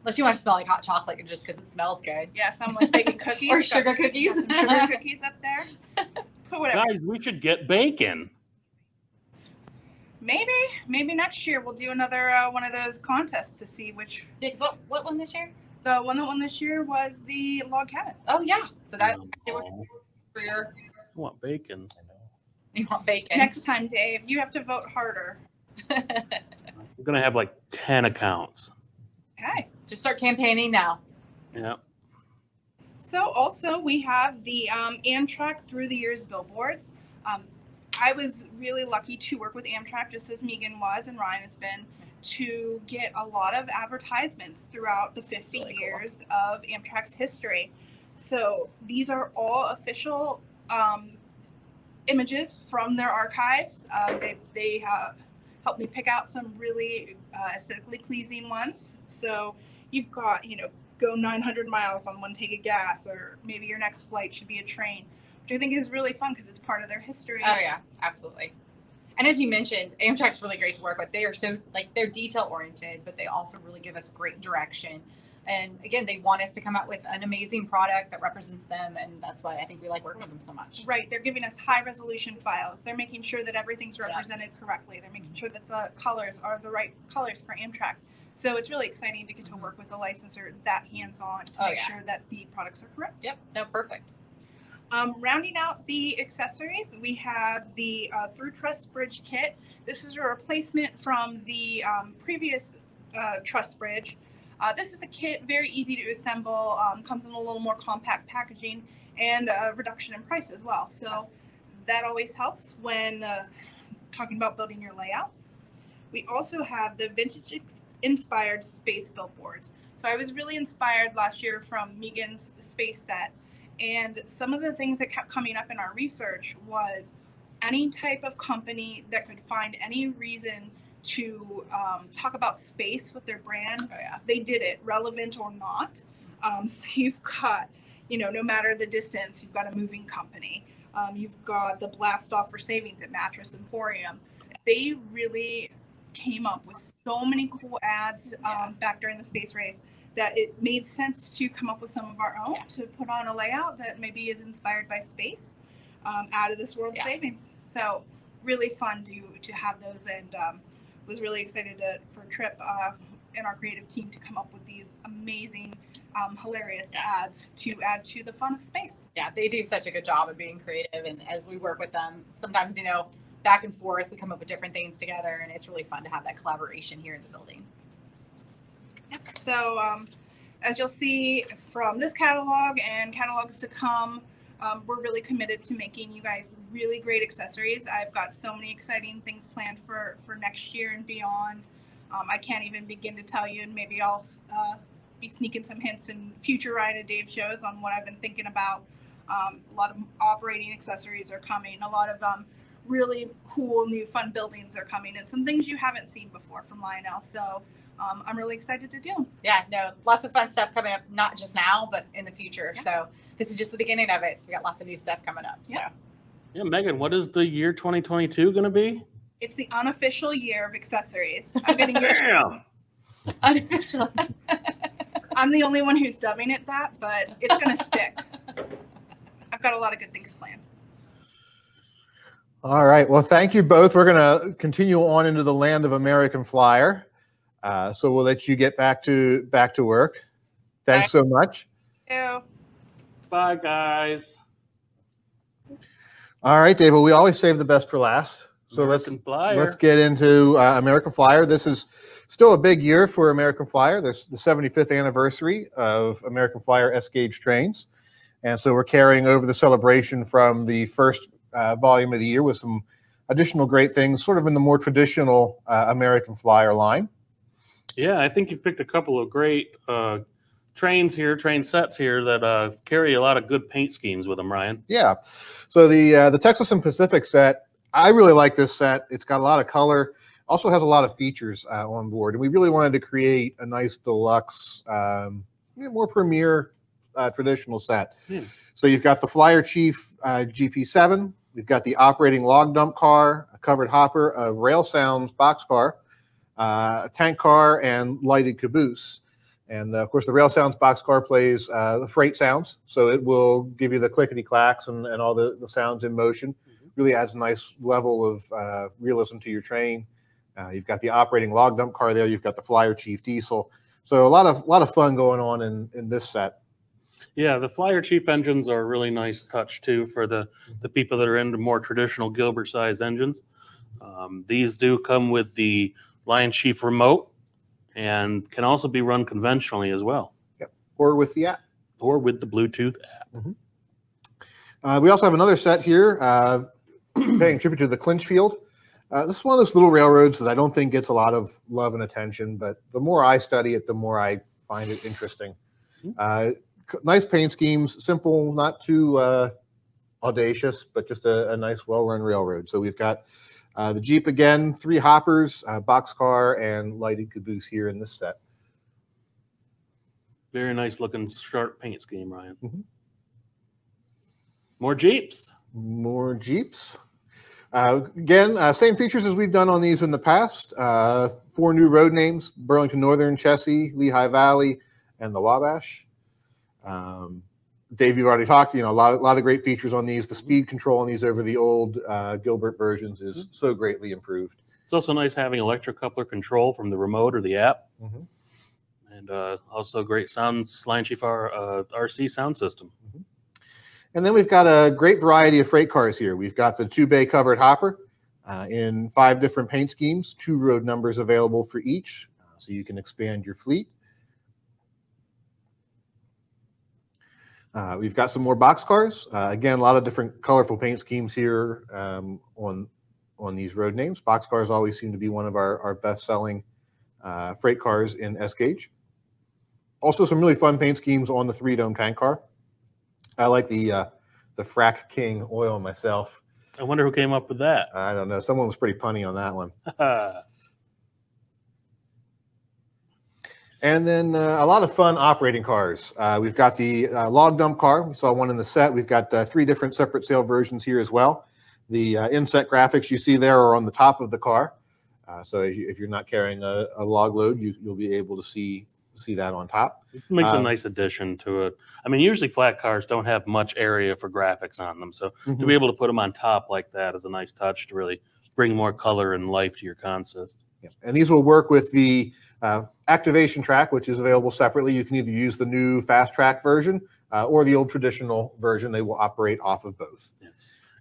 Unless you want to smell like hot chocolate just because it smells good. Yeah, someone's baking cookies. Or sugar some- cookies. Some sugar cookies up there. Guys, we should get bacon. Maybe, maybe next year we'll do another uh, one of those contests to see which. Dix, what what one this year? The one that won this year was the log cabin. Oh yeah, so that Um, they oh, I want bacon. you want bacon. Next time, Dave, you have to vote harder. We're gonna have like ten accounts. Okay. just start campaigning now. Yeah. So also we have the um, Amtrak through the years billboards. Um, I was really lucky to work with Amtrak, just as Megan was and Ryan has been, to get a lot of advertisements throughout the 50 really cool. years of Amtrak's history. So these are all official um, images from their archives. Uh, they they have helped me pick out some really uh, aesthetically pleasing ones. So you've got, you know, go 900 miles on one tank of gas, or maybe your next flight should be a train, which I think is really fun because it's part of their history. Oh yeah, absolutely. And as you mentioned, Amtrak's really great to work with. They are so like they're detail oriented, but they also really give us great direction. And again, they want us to come out with an amazing product that represents them, and that's why I think we like working with them so much. Right, they're giving us high resolution files. They're making sure that everything's Yeah. represented correctly. They're making sure that the colors are the right colors for Amtrak. So it's really exciting to get to mm-hmm. work with a licensor that hands on to Oh, make yeah. sure that the products are correct. Yep. No, perfect. Um, rounding out the accessories, we have the uh, through truss bridge kit. This is a replacement from the um, previous uh, truss bridge. Uh, this is a kit, very easy to assemble, um, comes in a little more compact packaging, and a reduction in price as well. So that always helps when uh, talking about building your layout. We also have the vintage inspired space billboards. So I was really inspired last year from Megan's space set. And some of the things that kept coming up in our research was any type of company that could find any reason to um, talk about space with their brand, Oh yeah. they did it, relevant or not. Um, so you've got, you know, no matter the distance, you've got a moving company. Um, you've got the blast off for savings at Mattress Emporium. They really came up with so many cool ads Yeah. um, back during the space race that it made sense to come up with some of our own Yeah. to put on a layout that maybe is inspired by space um, out of this world Yeah. savings. So really fun to to have those and um, was really excited to, for Trip uh, and our creative team to come up with these amazing, um, hilarious Yeah. ads to add to the fun of space. Yeah, they do such a good job of being creative, and as we work with them, sometimes you know back and forth, we come up with different things together, and it's really fun to have that collaboration here in the building. So um, as you'll see from this catalog and catalogs to come, um, we're really committed to making you guys really great accessories. I've got so many exciting things planned for for next year and beyond. Um, I can't even begin to tell you, and maybe I'll uh, be sneaking some hints in future Ryan and Dave shows on what I've been thinking about. Um, a lot of operating accessories are coming. A lot of um, really cool new fun buildings are coming, and some things you haven't seen before from Lionel. So um, I'm really excited to do. Yeah, no, lots of fun stuff coming up, not just now, but in the future. Yeah. So this is just the beginning of it. So we got lots of new stuff coming up. So Yeah. Yeah, Megan, what is the year 2022 going to be? It's the unofficial year of accessories. I'm getting your Damn. Unofficial. I'm the only one who's dubbing it that, but it's gonna stick. I've got a lot of good things planned. All right. Well, thank you both. We're going to continue on into the land of American Flyer. Uh, so we'll let you get back to back to work. Thanks so much. Ew. Bye, guys. All right, David. We always save the best for last. So let's Flyer. let's get into uh, American Flyer. This is still a big year for American Flyer. This the 75th anniversary of American Flyer S gauge trains, and so we're carrying over the celebration from the first uh, volume of the year with some additional great things, sort of in the more traditional uh, American Flyer line. Yeah, I think you've picked a couple of great uh, trains here, train sets here that uh, carry a lot of good paint schemes with them, Ryan. Yeah. So the uh, the Texas and Pacific set, I really like this set. It's got a lot of color. Also has a lot of features uh, on board, and we really wanted to create a nice deluxe, um, more premier uh, traditional set. Yeah. So you've got the Flyer Chief uh, GP7. We've got the operating log dump car, a covered hopper, a Rail Sounds box car, uh, a tank car, and lighted caboose. And uh, of course, the Rail Sounds box car plays uh, the freight sounds, so it will give you the clickety clacks and, and all the, the sounds in motion. Really adds a nice level of uh, realism to your train. Uh, you've got the operating log dump car there. You've got the Flyer Chief diesel. So a lot of lot of fun going on in in this set. Yeah, the Flyer Chief engines are a really nice touch too for the, the people that are into more traditional Gilbert sized engines. Um, these do come with the Lion Chief remote and can also be run conventionally as well, Yep. Or with the app. or with the Bluetooth app. Uh, we also have another set here, uh, paying tribute to the Clinchfield. Uh, this is one of those little railroads that I don't think gets a lot of love and attention, but the more I study it, the more I find it interesting. Mhm. Uh, nice paint schemes, simple, not too uh, audacious, but just a, a nice, well-run railroad. So we've got the Geep again, three hoppers, uh, boxcar, and lighted caboose here in this set. Very nice looking sharp paint scheme, Ryan. Mhm. More Geeps. More Geeps. Uh, again, uh, same features as we've done on these in the past. Uh, four new road names: Burlington Northern, Chessie, Lehigh Valley, and the Wabash. Um, Dave, you've already talked. You know, a lot, a lot of great features on these. The speed control on these over the old uh, Gilbert versions is so greatly improved. It's also nice having electric coupler control from the remote or the app. Mhm. And uh, also great sounds, Lion Chief R, uh, RC sound system. And then we've got a great variety of freight cars here. We've got the two bay covered hopper uh, in five different paint schemes, two road numbers available for each, uh, so you can expand your fleet. Uh, we've got some more box cars. Uh, again, a lot of different colorful paint schemes here um, on on these road names. Box cars always seem to be one of our, our best selling uh, freight cars in S gauge. Also, some really fun paint schemes on the three dome tank car. I like the uh, the Frack King oil myself. I wonder who came up with that. I don't know. Someone was pretty punny on that one. And then uh, a lot of fun operating cars. Uh, we've got the uh, log dump car. We saw one in the set. We've got uh, three different separate sale versions here as well. The uh, inset graphics you see there are on the top of the car. Uh, so if, you, if you're not carrying a, a log load, you, you'll be able to see see that on top. It makes a Um, nice addition to it. I mean, usually flat cars don't have much area for graphics on them. So to Mhm. be able to put them on top like that is a nice touch to really bring more color and life to your consist. Yeah. And these will work with the uh, activation track, which is available separately. You can either use the new fast track version uh, or the old traditional version. They will operate off of both.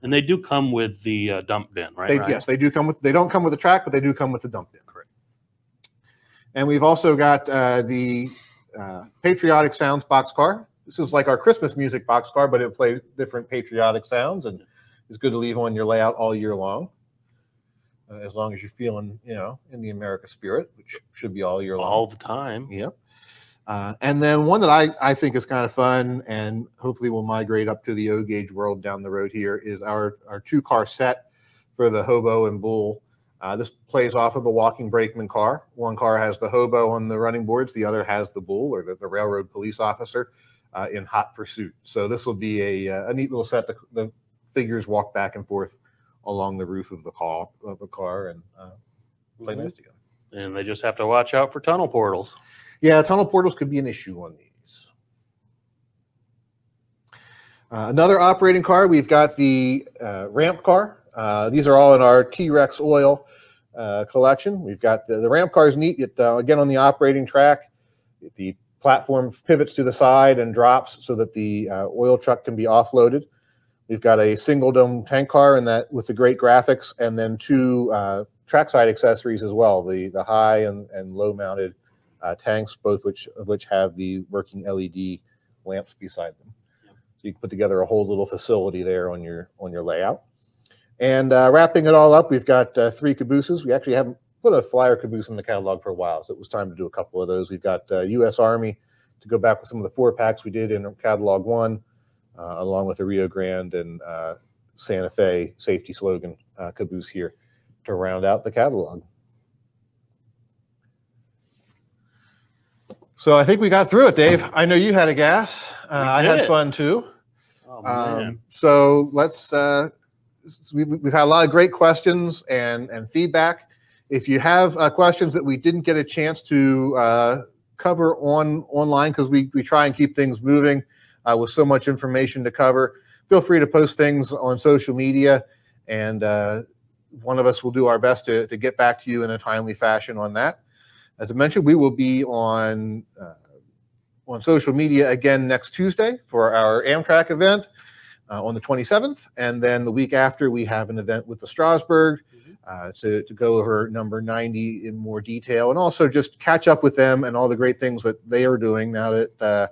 And they do come with the uh, dump bin, right? They, Ryan? yes, they do come with. They don't come with the track, but they do come with the dump bin. Correct. And we've also got uh, the uh, patriotic sounds box car. This is like our Christmas music box car, but it plays different patriotic sounds, and it's good to leave on your layout all year long. Uh, as long as you're feeling, you know, in the America spirit, which should be all year long. all the time. Yep. Uh, and then one that I, I think is kind of fun and hopefully will migrate up to the O gauge world down the road here is our, our two car set for the Hobo and Bull. Uh, this plays off of the walking brakeman car. One car has the Hobo on the running boards, the other has the Bull or the, the railroad police officer uh, in hot pursuit. So this will be a, uh, a neat little set. The, the figures walk back and forth along the roof of the car of the car and uh, play Mhm. nice together. And they just have to watch out for tunnel portals. Yeah, tunnel portals could be an issue on these. Uh, another operating car, we've got the uh, ramp car. Uh, these are all in our T-Rex oil uh, collection. We've got the, the ramp car is neat. It, uh, again, on the operating track, the platform pivots to the side and drops so that the uh, oil truck can be offloaded. We've got a single dome tank car and that with the great graphics, and then two uh, trackside accessories as well, the the high and, and low mounted uh, tanks, both which of which have the working LED lamps beside them. So you can put together a whole little facility there on your on your layout. And uh, wrapping it all up, we've got uh, three cabooses. We actually haven't put a flyer caboose in the catalog for a while, so it was time to do a couple of those. We've got uh, U.S. Army to go back with some of the four packs we did in catalog one, uh, along with the Rio Grande and uh, Santa Fe safety slogan uh, caboose here to round out the catalog. So I think we got through it, Dave. I know you had a gas. Uh, I had it. fun too. Oh. Um, so let's. Uh, s- we, we've had a lot of great questions and and feedback. If you have uh, questions that we didn't get a chance to uh, cover on online, because we we try and keep things moving uh, with so much information to cover, feel free to post things on social media, and uh, one of us will do our best to to get back to you in a timely fashion on that. As I mentioned, we will be on. Uh, on social media again next Tuesday for our Amtrak event uh, on the 27th. And then the week after, we have an event with the Strasburg uh, to, to go over number 90 in more detail and also just catch up with them and all the great things that they are doing now that uh,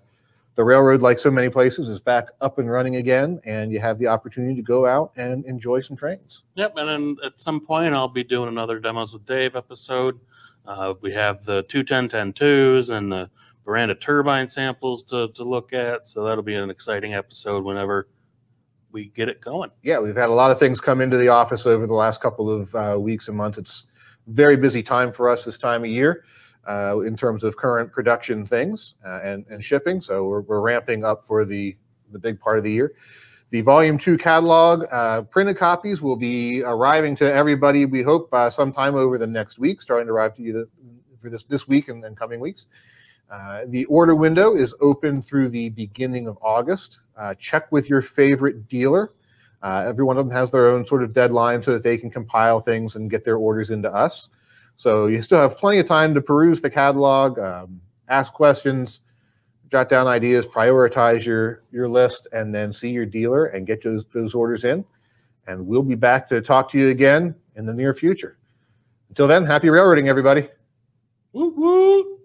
the railroad, like so many places, is back up and running again. And you have the opportunity to go out and enjoy some trains. Yep, and then at some point I'll be doing another demos with Dave episode. Uh, we have the two 1010 and the Veranda turbine samples to, to look at, so that'll be an exciting episode whenever we get it going. yeah, we've had a lot of things come into the office over the last couple of uh, weeks and months. It's very busy time for us this time of year uh, in terms of current production things uh, and, and shipping. So we're, we're ramping up for the, the big part of the year. The volume two catalog uh, printed copies will be arriving to everybody. We hope uh, sometime over the next week, starting to arrive to you the, for this this week and, and coming weeks. Uh, the order window is open through the beginning of August. Uh, check with your favorite dealer. Every one of them has their own sort of deadline so that they can compile things and get their orders into us. So you still have plenty of time to peruse the catalog, um, ask questions, jot down ideas, prioritize your your list, and then see your dealer and get those those orders in. And we'll be back to talk to you again in the near future. Until then, happy railroading, everybody. Woo woo!